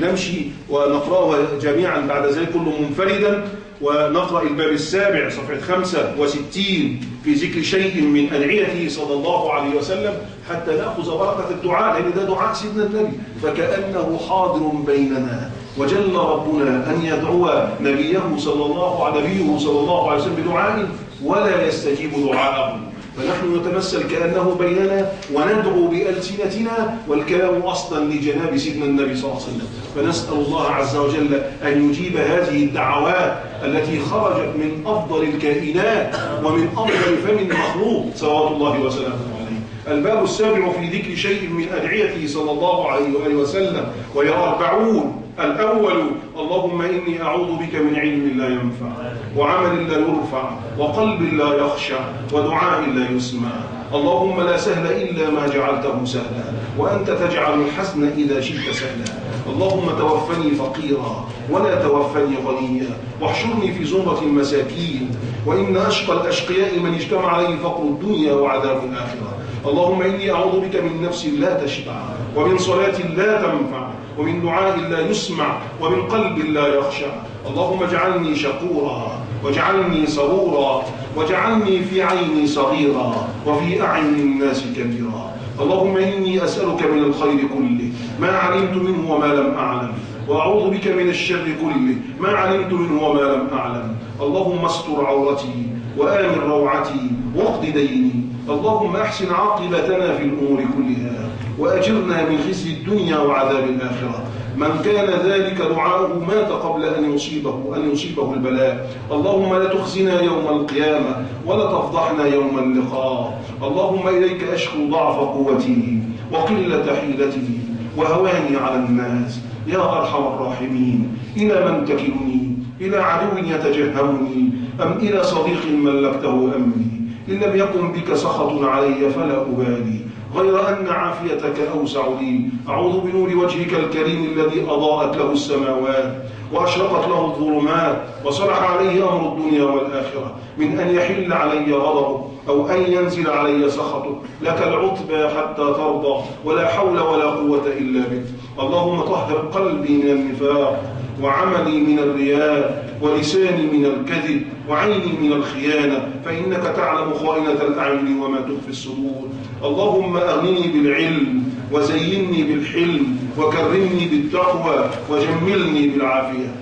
نمشي ونقرأها جميعا بعد ذلك كله منفردا ونقرأ الباب السابع صفحة 65 في ذكر شيء من أدعيته صلى الله عليه وسلم حتى نأخذ بركة الدعاء لأن ده دعاء سيدنا النبي فكأنه حاضر بيننا. وجل ربنا أن يدعو نبيه صلى الله عليه نبيه صلى الله عليه وسلم بدعاء ولا يستجيب دعاءه. فنحن نتمثل كأنه بيننا وندعو بألسنتنا والكلام أصلا لجناب سيدنا النبي صلى الله عليه وسلم. فنسأل الله عز وجل أن يجيب هذه الدعوات التي خرجت من أفضل الكائنات ومن أفضل فم المخلوق صلوات الله وسلامه عليه. الباب السابع في ذكر شيء من أدعيته صلى الله عليه وآله وسلم وهي أربعون. الأول اللهم إني أعوذ بك من علم لا ينفع وعمل لا يرفع وقلب لا يخشع ودعاء لا يسمع. اللهم لا سهل إلا ما جعلته سهلا وأنت تجعل الحزن إذا شئت سهلا. اللهم توفني فقيرا ولا توفني غنيا. واحشرني في زمرة المساكين وإن أشقى الأشقياء من اجتمع عليه فقر الدنيا وعذاب الآخرة. اللهم إني أعوذ بك من نفس لا تشبع ومن صلاة لا تنفع. ومن دعاء لا يسمع ومن قلب لا يخشع. اللهم اجعلني شكورا واجعلني سرورا واجعلني في عيني صغيرا وفي أعين الناس كبيرا. اللهم إني أسألك من الخير كله ما علمت منه وما لم أعلم وأعوذ بك من الشر كله ما علمت منه وما لم أعلم. اللهم استر عورتي وآمن روعتي واقض ديني. اللهم أحسن عاقبتنا في الأمور كلها وأجرنا من خزي الدنيا وعذاب الآخرة. من كان ذلك دعاؤه مات قبل أن يصيبه أن يصيبه البلاء. اللهم لا تخزنا يوم القيامة ولا تفضحنا يوم اللقاء. اللهم إليك أشكو ضعف قوتي وقلة حيلتي وهواني على الناس. يا أرحم الراحمين إلى من تكلني؟ إلى عدو يتجهمني؟ أم إلى صديق ملكته أمري إن لم يكن بك سخط علي فلا أبالي. غير أن عافيتك أوسع لي. أعوذ بنور وجهك الكريم الذي أضاءت له السماوات وأشرقت له الظلمات وصلح عليه أمر الدنيا والآخرة. من أن يحل علي غضبك أو أن ينزل علي سخطك. لك العتبى حتى ترضى. ولا حول ولا قوة إلا بك. اللهم طهر قلبي من النفاق. وعملي من الرياء ولساني من الكذب وعيني من الخيانة فإنك تعلم خائنة الأعين وما تخفي الصدور. اللهم أغنني بالعلم وزيني بالحلم وكرمني بالتقوى وجملني بالعافية.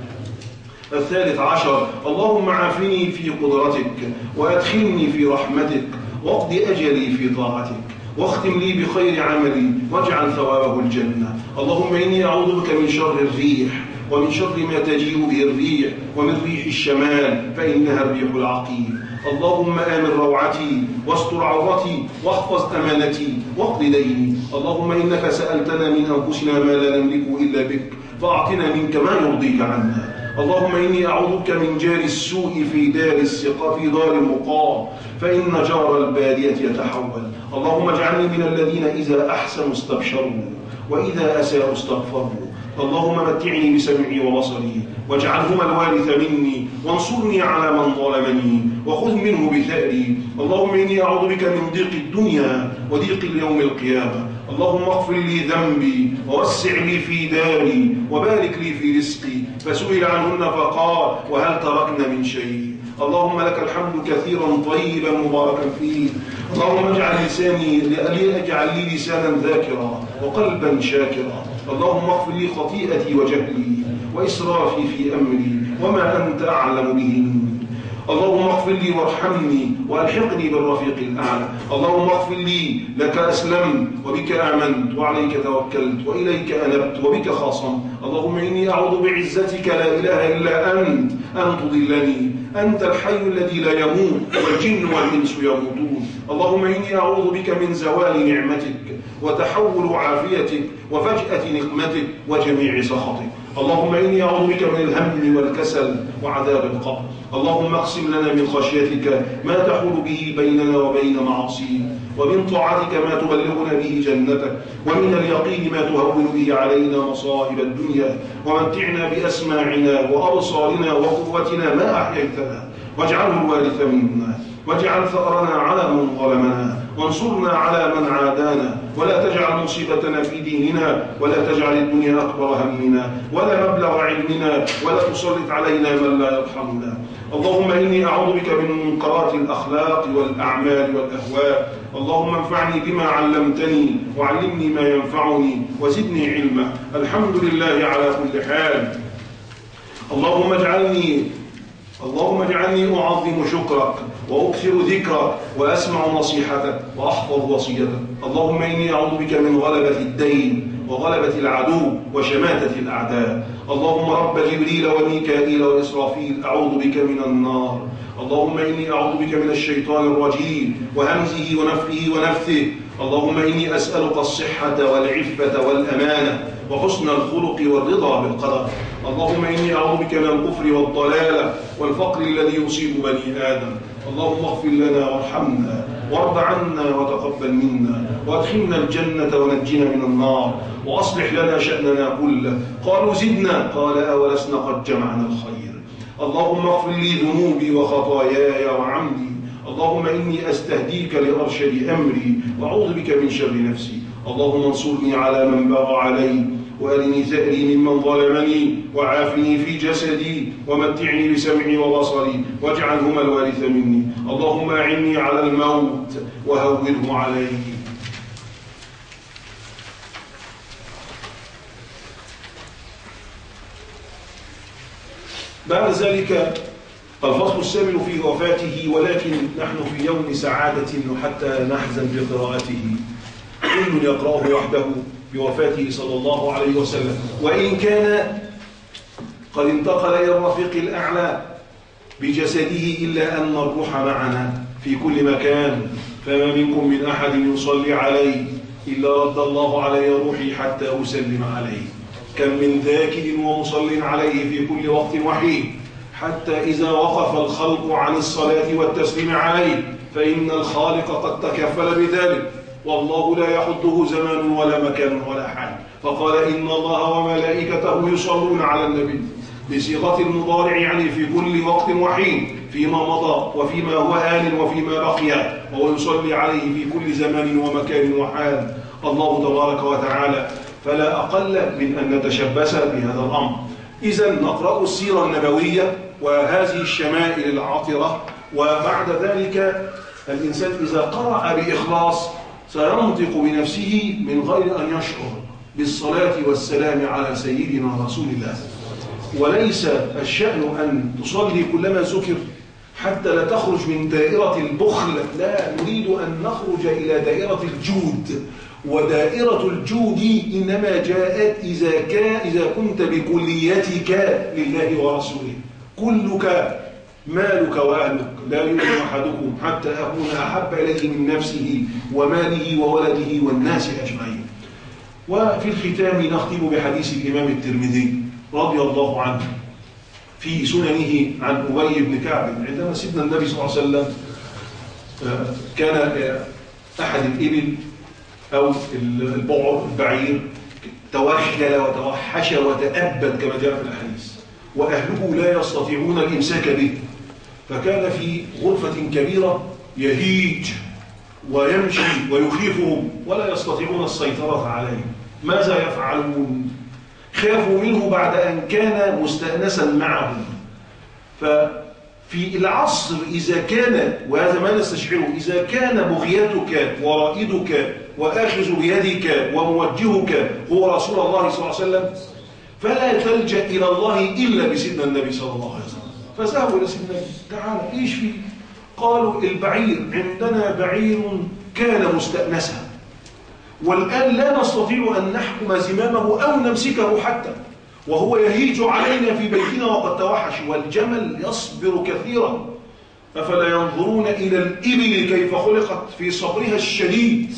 الثالث عشر اللهم عافني في قدرتك وأدخلني في رحمتك واقض أجلي في طاعتك واختم لي بخير عملي واجعل ثوابه الجنة. اللهم إني أعوذ بك من شر الريح ومن شر ما تجيء به الريح ومن ريح الشمال فإنها الريح العقيم. اللهم آمن روعتي واستر عورتي واحفظ أمانتي واقض ديني. اللهم إنك سألتنا من أنفسنا ما لا نملك إلا بك فأعطنا منك ما يرضيك عنا. اللهم إني أعوذ بك من جار السوء في دار السقا في دار المقام فإن جار البادية يتحول اللهم اجعلني من الذين إذا أحسنوا استبشروا وإذا أساءوا استغفروا. اللهم متعني بسمعي وبصري واجعلهما الوارث مني وانصرني على من ظلمني وخذ منه بثأري. اللهم إني أعوذ بك من ضيق الدنيا وضيق اليوم القيامة. اللهم اغفر لي ذنبي ووسع لي في داري وبارك لي في رزقي. فسئل عنهن فقال وهل تركنا من شيء؟ اللهم لك الحمد كثيرا طيبا مباركا فيه. اللهم اجعل لساني اجعل لي لسانا ذاكرا وقلبا شاكرا. اللهم اغفر لي خطيئتي وجهلي وإسرافي في أمري وما انت اعلم به اللهم اغفر لي وارحمني وألحقني بالرفيق الأعلى. اللهم اغفر لي لك أسلمت وبك آمنت وعليك توكلت وإليك أنبت وبك خاصمت. اللهم إني أعوذ بعزتك لا إله إلا أنت أن تضلني. أنت الحي الذي لا يموت والجن والإنس يموتون. اللهم إني أعوذ بك من زوال نعمتك. وتحول عافيتك وفجأة نقمتك وجميع سخطك. اللهم إني أعوذ بك من الهم والكسل وعذاب القبر. اللهم اقسم لنا من خشيتك ما تحول به بيننا وبين معاصيك ومن طاعتك ما تبلغنا به جنتك ومن اليقين ما تهون به علينا مصائب الدنيا ومتعنا بأسماعنا وأبصارنا وقوتنا ما أحييتنا واجعله الوارث منا. واجعل ثأرنا على من ظلمنا وانصرنا على من عادانا. ولا تجعل مصيبتنا في ديننا ولا تجعل الدنيا أكبر همنا ولا مبلغ علمنا ولا تسلط علينا من لا يرحمنا. اللهم إني أعوذ بك من منكرات الأخلاق والأعمال والأهواء. اللهم انفعني بما علمتني وعلمني ما ينفعني وزدني علما. الحمد لله على كل حال. اللهم اجعلني اللهم اجعلني أعظم شكرك. وأكثر ذكرك وأسمع نصيحتك وأحفظ وصيتك. اللهم إني أعوذ بك من غلبة الدين وغلبة العدو وشماتة الأعداء. اللهم رب جبريل وميكائيل وإسرافيل أعوذ بك من النار. اللهم إني أعوذ بك من الشيطان الرجيم وهمزه ونفخه ونفثه اللهم إني أسألك الصحة والعفة والأمانة وحسن الخلق والرضا بالقدر. اللهم إني أعوذ بك من الكفر والضلالة والفقر الذي يصيب بني آدم. اللهم اغفر لنا وارحمنا وارض عنا وتقبل منا وأدخلنا الجنة ونجنا من النار وأصلح لنا شأننا كله. قالوا زدنا قال أولسنا قد جمعنا الخير. اللهم اغفر لي ذنوبي وخطاياي وعمدي اللهم إني أستهديك لأرشد أمري وأعوذ بك من شر نفسي. اللهم انصرني على من بغى علي وأرني ثأري ممن ظلمني وعافني في جسدي ومتعني بسمعي وبصري واجعلهما الوارث مني. اللهم أعني على الموت وهونه علي. بعد ذلك الفصل السابع في وفاته ولكن نحن في يوم سعادة حتى نحزن بقراءته. كل يقرأه وحده بوفاته صلى الله عليه وسلم. وإن كان قد انتقل إلى الرفيق الأعلى بجسده إلا أن الروح معنا في كل مكان. فما منكم من أحد يصلي علي إلا رد الله علي روحي حتى أسلم عليه. كم من ذاكر ومصل عليه في كل وقت وحين حتى إذا وقف الخلق عن الصلاة والتسليم عليه فإن الخالق قد تكفل بذلك. والله لا يحده زمان ولا مكان ولا حال. فقال إن الله وملائكته يصلون على النبي بصيغة المضارع يعني في كل وقت وحين فيما مضى وفيما هو آن وفيما بقي وهو يصلي عليه في كل زمان ومكان وحال. الله تبارك وتعالى فلا أقل من أن نتشبث بهذا الأمر. إذا نقرأ السيرة النبوية. وهذه الشمائل العاطرة وبعد ذلك الإنسان إذا قرأ بإخلاص سينطق بنفسه من غير أن يشعر بالصلاة والسلام على سيدنا رسول الله. وليس الشأن أن تصلي كلما ذكر حتى لا تخرج من دائرة البخل. لا نريد أن نخرج إلى دائرة الجود. ودائرة الجود إنما جاءت إذا, كان إذا كنت بكليتك لله ورسوله. كلك مالك وأهلك لا يؤمن أحدكم حتى أكون أحب إليه من نفسه وماله وولده والناس أجمعين. وفي الختام نختم بحديث الإمام الترمذي رضي الله عنه في سننه عن أبي بن كعب. عندما سيدنا النبي صلى الله عليه وسلم آه، كان آه، أحد الإبل أو البعر البعير توخل وتوحش وتأبد كما جاء في الحديث وأهله لا يستطيعون الإمساك به. فكان في غرفة كبيرة يهيج ويمشي ويخيفهم ولا يستطيعون السيطرة عليه. ماذا يفعلون؟ خافوا منه بعد أن كان مستأنسا معهم. ففي العصر إذا كان وهذا ما نستشعره إذا كان بغيتك ورائدك وآخذ بيدك وموجهك هو رسول الله صلى الله عليه وسلم فلا تلجأ إلى الله إلا بسيدنا النبي صلى الله عليه وسلم. فذهبوا إلى سيدنا النبي. تعالى إيش فيه قالوا البعير عندنا بعير كان مستأنسا. والآن لا نستطيع أن نحكم زمامه أو نمسكه حتى. وهو يهيج علينا في بيتنا وقد توحش والجمل يصبر كثيرا. أفلا ينظرون إلى الإبل كيف خلقت في صبرها الشديد؟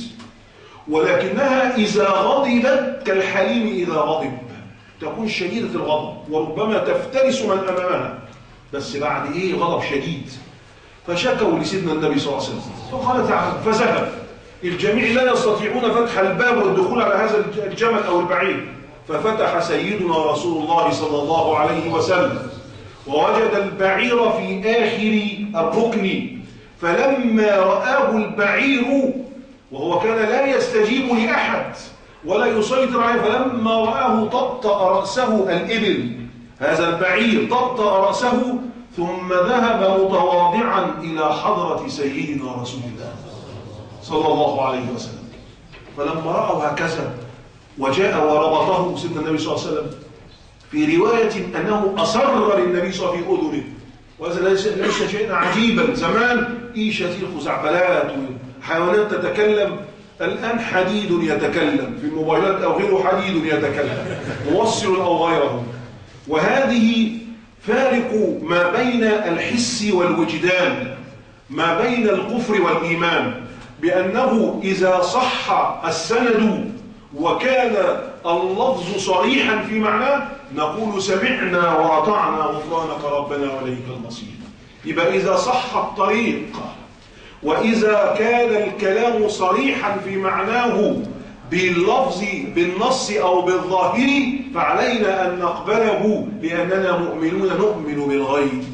ولكنها إذا غضبت كالحليم إذا غضب. تكون شديدة الغضب وربما تفترس من أمامها بس بعد إيه؟ غضب شديد. فشكوا لسيدنا النبي صلى الله عليه وسلم. فقال تعالى فذهب. الجميع لا يستطيعون فتح الباب والدخول على هذا الجمل أو البعير. ففتح سيدنا رسول الله صلى الله عليه وسلم. ووجد البعير في آخر الركن. فلما رآه البعير وهو كان لا يستجيب لأحد ولا يسيطر عليه. فلما رآه طبطأ رأسه الإبل هذا البعير طبطأ رأسه ثم ذهب متواضعا إلى حضرة سيدنا رسول الله صلى الله عليه وسلم. فلما رأوا هكذا وجاء وربطه سيدنا النبي صلى الله عليه وسلم في رواية أنه أصر للنبي صلى الله عليه وسلم في أذنه. وهذا ليس شيئا عجيبا. زمان إيشة الخزعبلات حيوانات تتكلم الآن حديد يتكلم في الموبايلات أو غيره حديد يتكلم. موصل أو غيره. وهذه فارق ما بين الحس والوجدان ما بين الكفر والإيمان بأنه إذا صح السند وكان اللفظ صريحا في معناه نقول سمعنا وأطعنا غفرانك ربنا وليك المصير. يبقى إذا صح الطريق وإذا كان الكلام صريحا في معناه باللفظ بالنص أو بالظاهر فعلينا أن نقبله لأننا مؤمنون نؤمن بالغيب.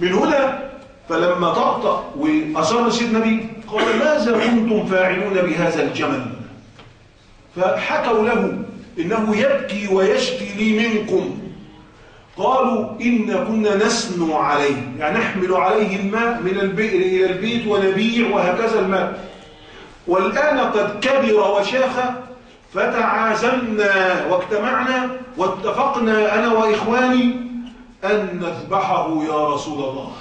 من هنا فلما طأطأ وأصر سيدنا النبي قال ماذا كنتم فاعلون بهذا الجمل؟ فحكوا له إنه يبكي ويشكي لي منكم. قالوا إن كنا نسنو عليه يعني نحمل عليه الماء من البئر إلى البيت ونبيع وهكذا الماء. والآن قد كبر وشاخ فتعازمنا واجتمعنا واتفقنا أنا وإخواني أن نذبحه يا رسول الله.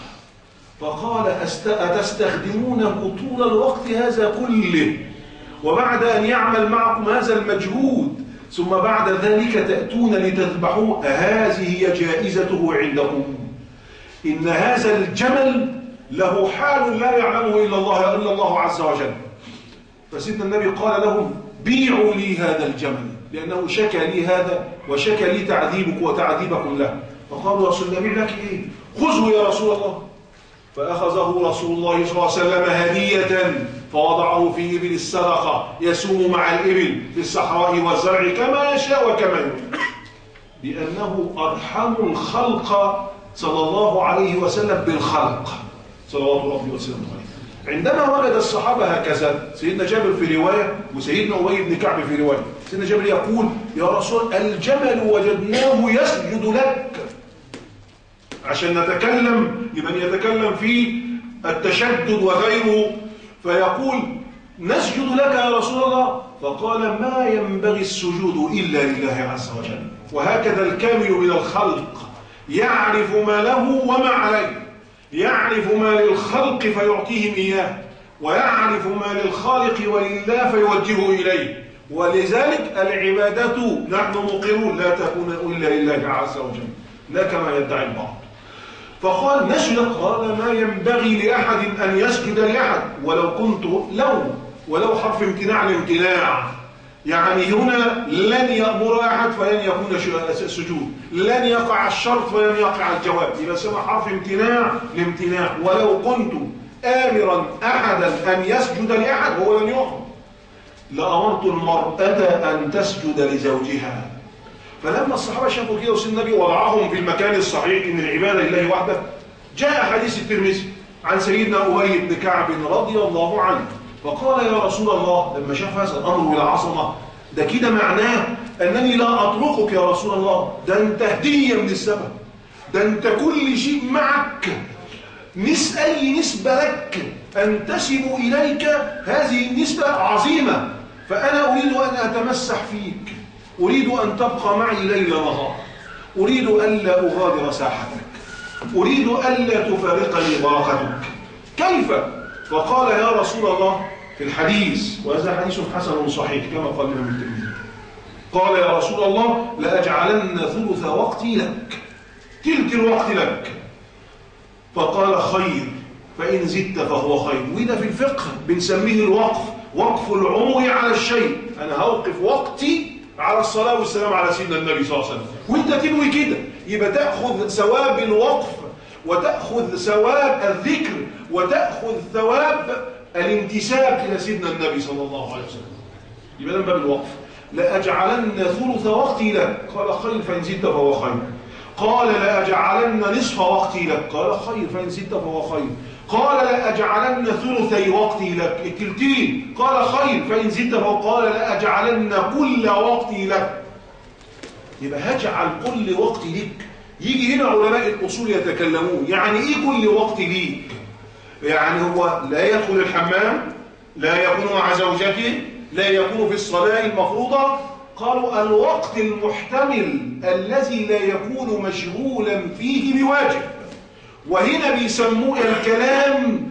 فقال أتستخدمونه طول الوقت هذا كله؟ وبعد أن يعمل معكم هذا المجهود ثم بعد ذلك تأتون لتذبحوه هذه هي جائزته عندكم. إن هذا الجمل له حال لا يعلمه إلا الله إلا الله عز وجل. فسيدنا النبي قال لهم بيعوا لي هذا الجمل لأنه شكى لي هذا وشكى لي تعذيبك وتعذيبكم له. فقالوا رسول الله بيع لك إيه؟ خذه يا رسول الله. فأخذه رسول الله صلى الله عليه وسلم هدية. فوضعه في إبل السرقة يسوم مع الإبل في الصحراء والزرع كما يشاء وكما لأنه أرحم الخلق صلى الله عليه وسلم بالخلق. صلوات ربي وسلامه عليه. عندما وجد الصحابة هكذا سيدنا جابر في رواية وسيدنا أبي بن كعب في رواية. سيدنا جابر يقول يا رسول الجمل وجدناه يسجد لك. عشان نتكلم لمن يتكلم في التشدد وغيره. فيقول نسجد لك يا رسول الله؟ فقال ما ينبغي السجود إلا لله عز وجل. وهكذا الكامل من الخلق يعرف ما له وما عليه. يعرف ما للخلق فيعطيهم إياه. ويعرف ما للخالق ولله فيوجهه إليه. ولذلك العبادة نحن مقرون لا تكون إلا لله عز وجل. لا كما يدعي البعض. فقال نسجد قال ما ينبغي لأحد أن يسجد لأحد. ولو كنت لو ولو حرف امتناع لامتناع يعني هنا لن يأمر أحد فلن يكون سجود. لن يقع الشرط فلن يقع الجواب. يبقى سمى حرف امتناع لامتناع ولو كنت آمرا أحدا أن يسجد لأحد هو لن يؤمر. لأمرت المرأة أن تسجد لزوجها. فلما الصحابة شافوا كده وسيدنا النبي وضعهم في المكان الصحيح إن العبادة لله وحده جاء حديث الترمذي عن سيدنا أبي بن كعب رضي الله عنه فقال يا رسول الله لما شاف هذا الأمر والعظمة ده كده معناه أنني لا أطلقك يا رسول الله ده أنت هدية من السماء ده أنت كل شيء معك نس أي نسبة لك أنتسب إليك هذه النسبة عظيمة فأنا أريد أن أتمسح فيك. أريد أن تبقى معي ليل نهار. أريد ألا أغادر ساحتك. أريد ألا تفارقني براقتك كيف؟ فقال يا رسول الله في الحديث وهذا حديث حسن صحيح كما قال الإمام الترمذي. قال يا رسول الله لأجعلن ثلث وقتي لك. تلك الوقت لك. فقال خير فإن زدت فهو خير. وده في الفقه بنسميه الوقف وقف العمر على الشيء. أنا هوقف وقتي على الصلاة والسلام على سيدنا النبي صلى الله عليه وسلم. وانت تنوي كده. يبقى تأخذ ثواب الوقف وتأخذ ثواب الذكر وتأخذ ثواب الانتساب إلى سيدنا النبي صلى الله عليه وسلم. يبقى ده باب الوقف. لأجعلن ثلث وقتي لك. قال خير فإن زدت فهو خير. قال لأجعلن نصف وقتي لك. قال خير فإن زدت فهو خير. قال لأجعلن ثلثي وقتي لك. التلتين قال خير فإن زدت فهو قال لأجعلن كل وقتي لك. يبقى هجعل كل وقت لك. يجي هنا علماء الأصول يتكلمون. يعني إيه كل وقت ليك؟ يعني هو لا يدخل الحمام لا يكون مع زوجته لا يكون في الصلاة المفروضة. قالوا الوقت المحتمل الذي لا يكون مشغولا فيه بواجب. وهنا بيسموه الكلام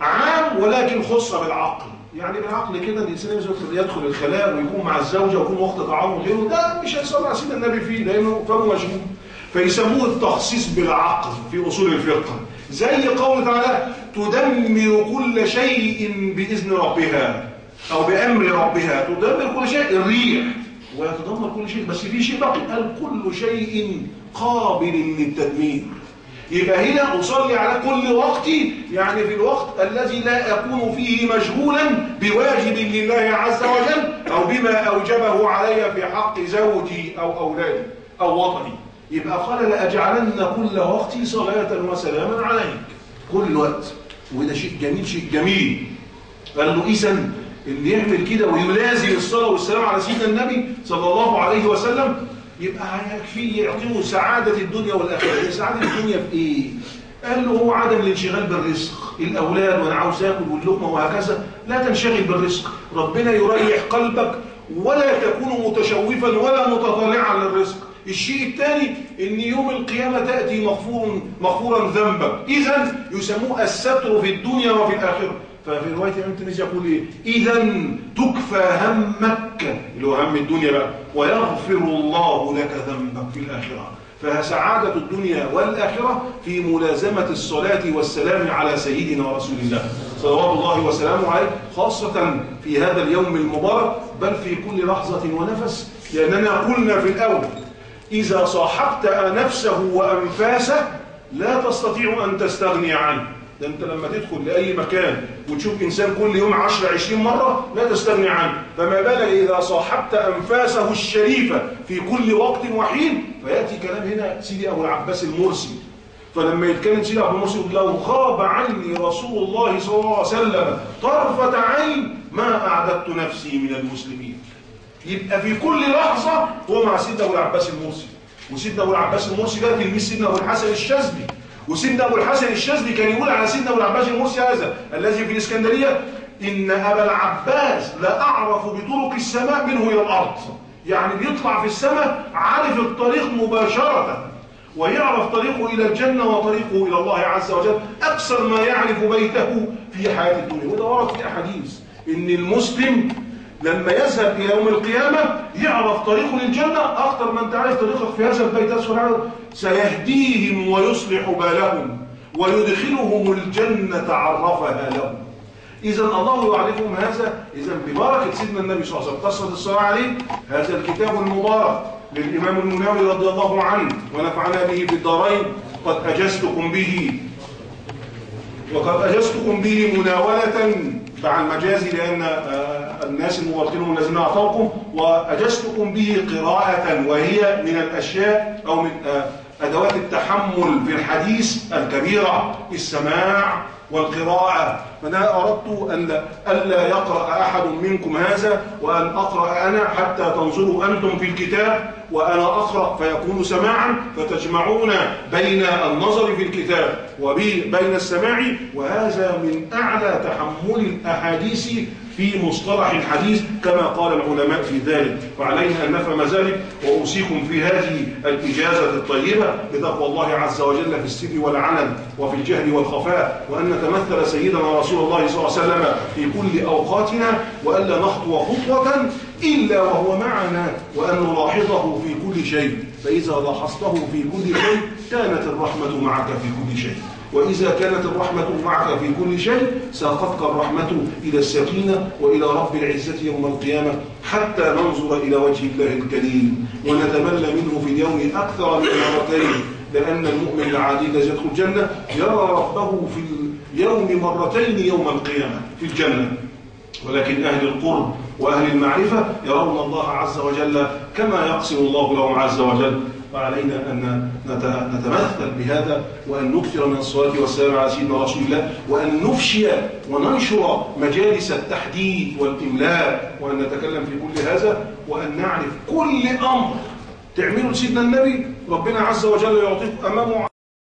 عام ولكن خص بالعقل. يعني بالعقل كده الإنسان يدخل الخلاء ويكون مع الزوجة ويكون وقت طعام وغيره. ده مش هيصلي سيدنا النبي فيه لأنه فهو مشغول فيسموه التخصيص بالعقل في أصول الفقه. زي قول تعالى تدمر كل شيء بإذن ربها أو بأمر ربها. تدمر كل شيء الريح ويتدمر كل شيء بس في شيء بقي قال كل شيء قابل للتدمير. يبقى هنا أصلي على كل وقت يعني في الوقت الذي لا أكون فيه مشغولا بواجب لله عز وجل أو بما أوجبه علي في حق زوجي أو أولادي أو وطني. يبقى قال لأجعلن كل وقتي صلاة وسلاما عليك. كل وقت. وده شيء جميل شيء جميل. قال له إذا اللي يعمل كده ويلازم الصلاة والسلام على سيدنا النبي صلى الله عليه وسلم يبقى يكفيه يعطيه سعادة الدنيا والآخرة. سعادة الدنيا في إيه؟ قال له هو عدم الانشغال بالرزق. الأولاد وأنا عاوز آكل واللقمة وهكذا. لا تنشغل بالرزق. ربنا يريح قلبك ولا تكون متشوفا ولا متطلعا للرزق. الشيء الثاني إن يوم القيامة تأتي مغفور مغفورا ذنبك. اذا يسموه الستر في الدنيا وفي الآخرة. ففي رواية الإمام الترمذي يقول إيه؟ إذا تكفى همك. اللي هو هم الدنيا بقى. ويغفر الله لك ذنبك في الآخرة. فسعادة الدنيا والآخرة في ملازمة الصلاة والسلام على سيدنا ورسول الله. صلوات الله وسلامه عليه. خاصة في هذا اليوم المبارك بل في كل لحظة ونفس. لأننا قلنا في الأول إذا صاحبت نفسه وأنفاسه لا تستطيع أن تستغني عنه. ده أنت لما تدخل لأي مكان وتشوف إنسان كل يوم 10 20 مرة لا تستغني عنه. فما بالك إذا صاحبت أنفاسه الشريفة في كل وقت وحين فيأتي كلام هنا سيدي أبو العباس المرسي. فلما يتكلم سيدي أبو المرسي لو خاب عني رسول الله صلى الله عليه وسلم طرفة عين ما أعددت نفسي من المسلمين. يبقى في كل لحظة هو مع سيدنا أبو العباس المرسي. وسيدنا أبو العباس المرسي ده تلميذ سيدنا أبو الحسن الشاذلي. وسيدنا أبو الحسن الشاذلي كان يقول على سيدنا أبو العباس المرسي هذا الذي في الإسكندرية إن أبا العباس لأعرف بطرق السماء منه إلى الأرض. يعني بيطلع في السماء عارف الطريق مباشرة ويعرف طريقه إلى الجنة وطريقه إلى الله عز وجل. أكثر ما يعرف بيته في حياة الدنيا. وده ورد في أحاديث. إن المسلم لما يذهب إلى يوم القيامة يعرف طريقه للجنة. أكثر من تعرف طريقك في هذا البيت أسفل سيهديهم ويصلح بالهم ويدخلهم الجنة عرفها لهم. إذا الله يعرفهم هذا. إذا ببركة سيدنا النبي صلى الله عليه وسلم. قصة الصلاة عليه هذا الكتاب المبارك للإمام المناوي رضي الله عنه ونفعنا به في الدارين قد أجزتكم به. وقد أجزتكم به مناولة مع المجاز لأن الناس المبطلون الذين أعطوكم وأجزتكم به قراءة وهي من الأشياء أو من أدوات التحمل في الحديث الكبيرة السماع والقراءة. فأنا أردت أن ألا يقرأ أحد منكم هذا وأن أقرأ أنا حتى تنظروا أنتم في الكتاب وأنا أقرأ فيكون سماعا فتجمعون بين النظر في الكتاب وبين السماع. وهذا من أعلى تحمل الأحاديث في مصطلح الحديث كما قال العلماء في ذلك وعلينا أن نفهم ذلك وأوصيكم في هذه الإجازة الطيبة بتقوى الله عز وجل في السر والعلن وفي الجهل والخفاء وأن نتمثل سيدنا رسول الله صلى الله عليه وسلم في كل أوقاتنا وألا نخطو خطوة إلا وهو معنا وأن نلاحظه في كل شيء فإذا لاحظته في كل شيء كانت الرحمة معك في كل شيء. وإذا كانت الرحمة معك في كل شيء ساقتك الرحمة إلى السكينة وإلى رب العزة يوم القيامة حتى ننظر إلى وجه الله الكريم ونتمنى منه في اليوم أكثر من مرتين. لأن المؤمن العادي الذي يدخل الجنة يرى ربه في اليوم مرتين يوم القيامة في الجنة. ولكن أهل القرب وأهل المعرفة يرون الله عز وجل كما يقسم الله لهم عز وجل. وعلينا أن نتمثل بهذا وأن نكثر من الصلاة والسلام على سيدنا رسول الله وأن نفشي وننشر مجالس التحديد والإملاء وأن نتكلم في كل هذا وأن نعرف كل أمر تعمله سيدنا النبي ربنا عز وجل يعطيك أمامه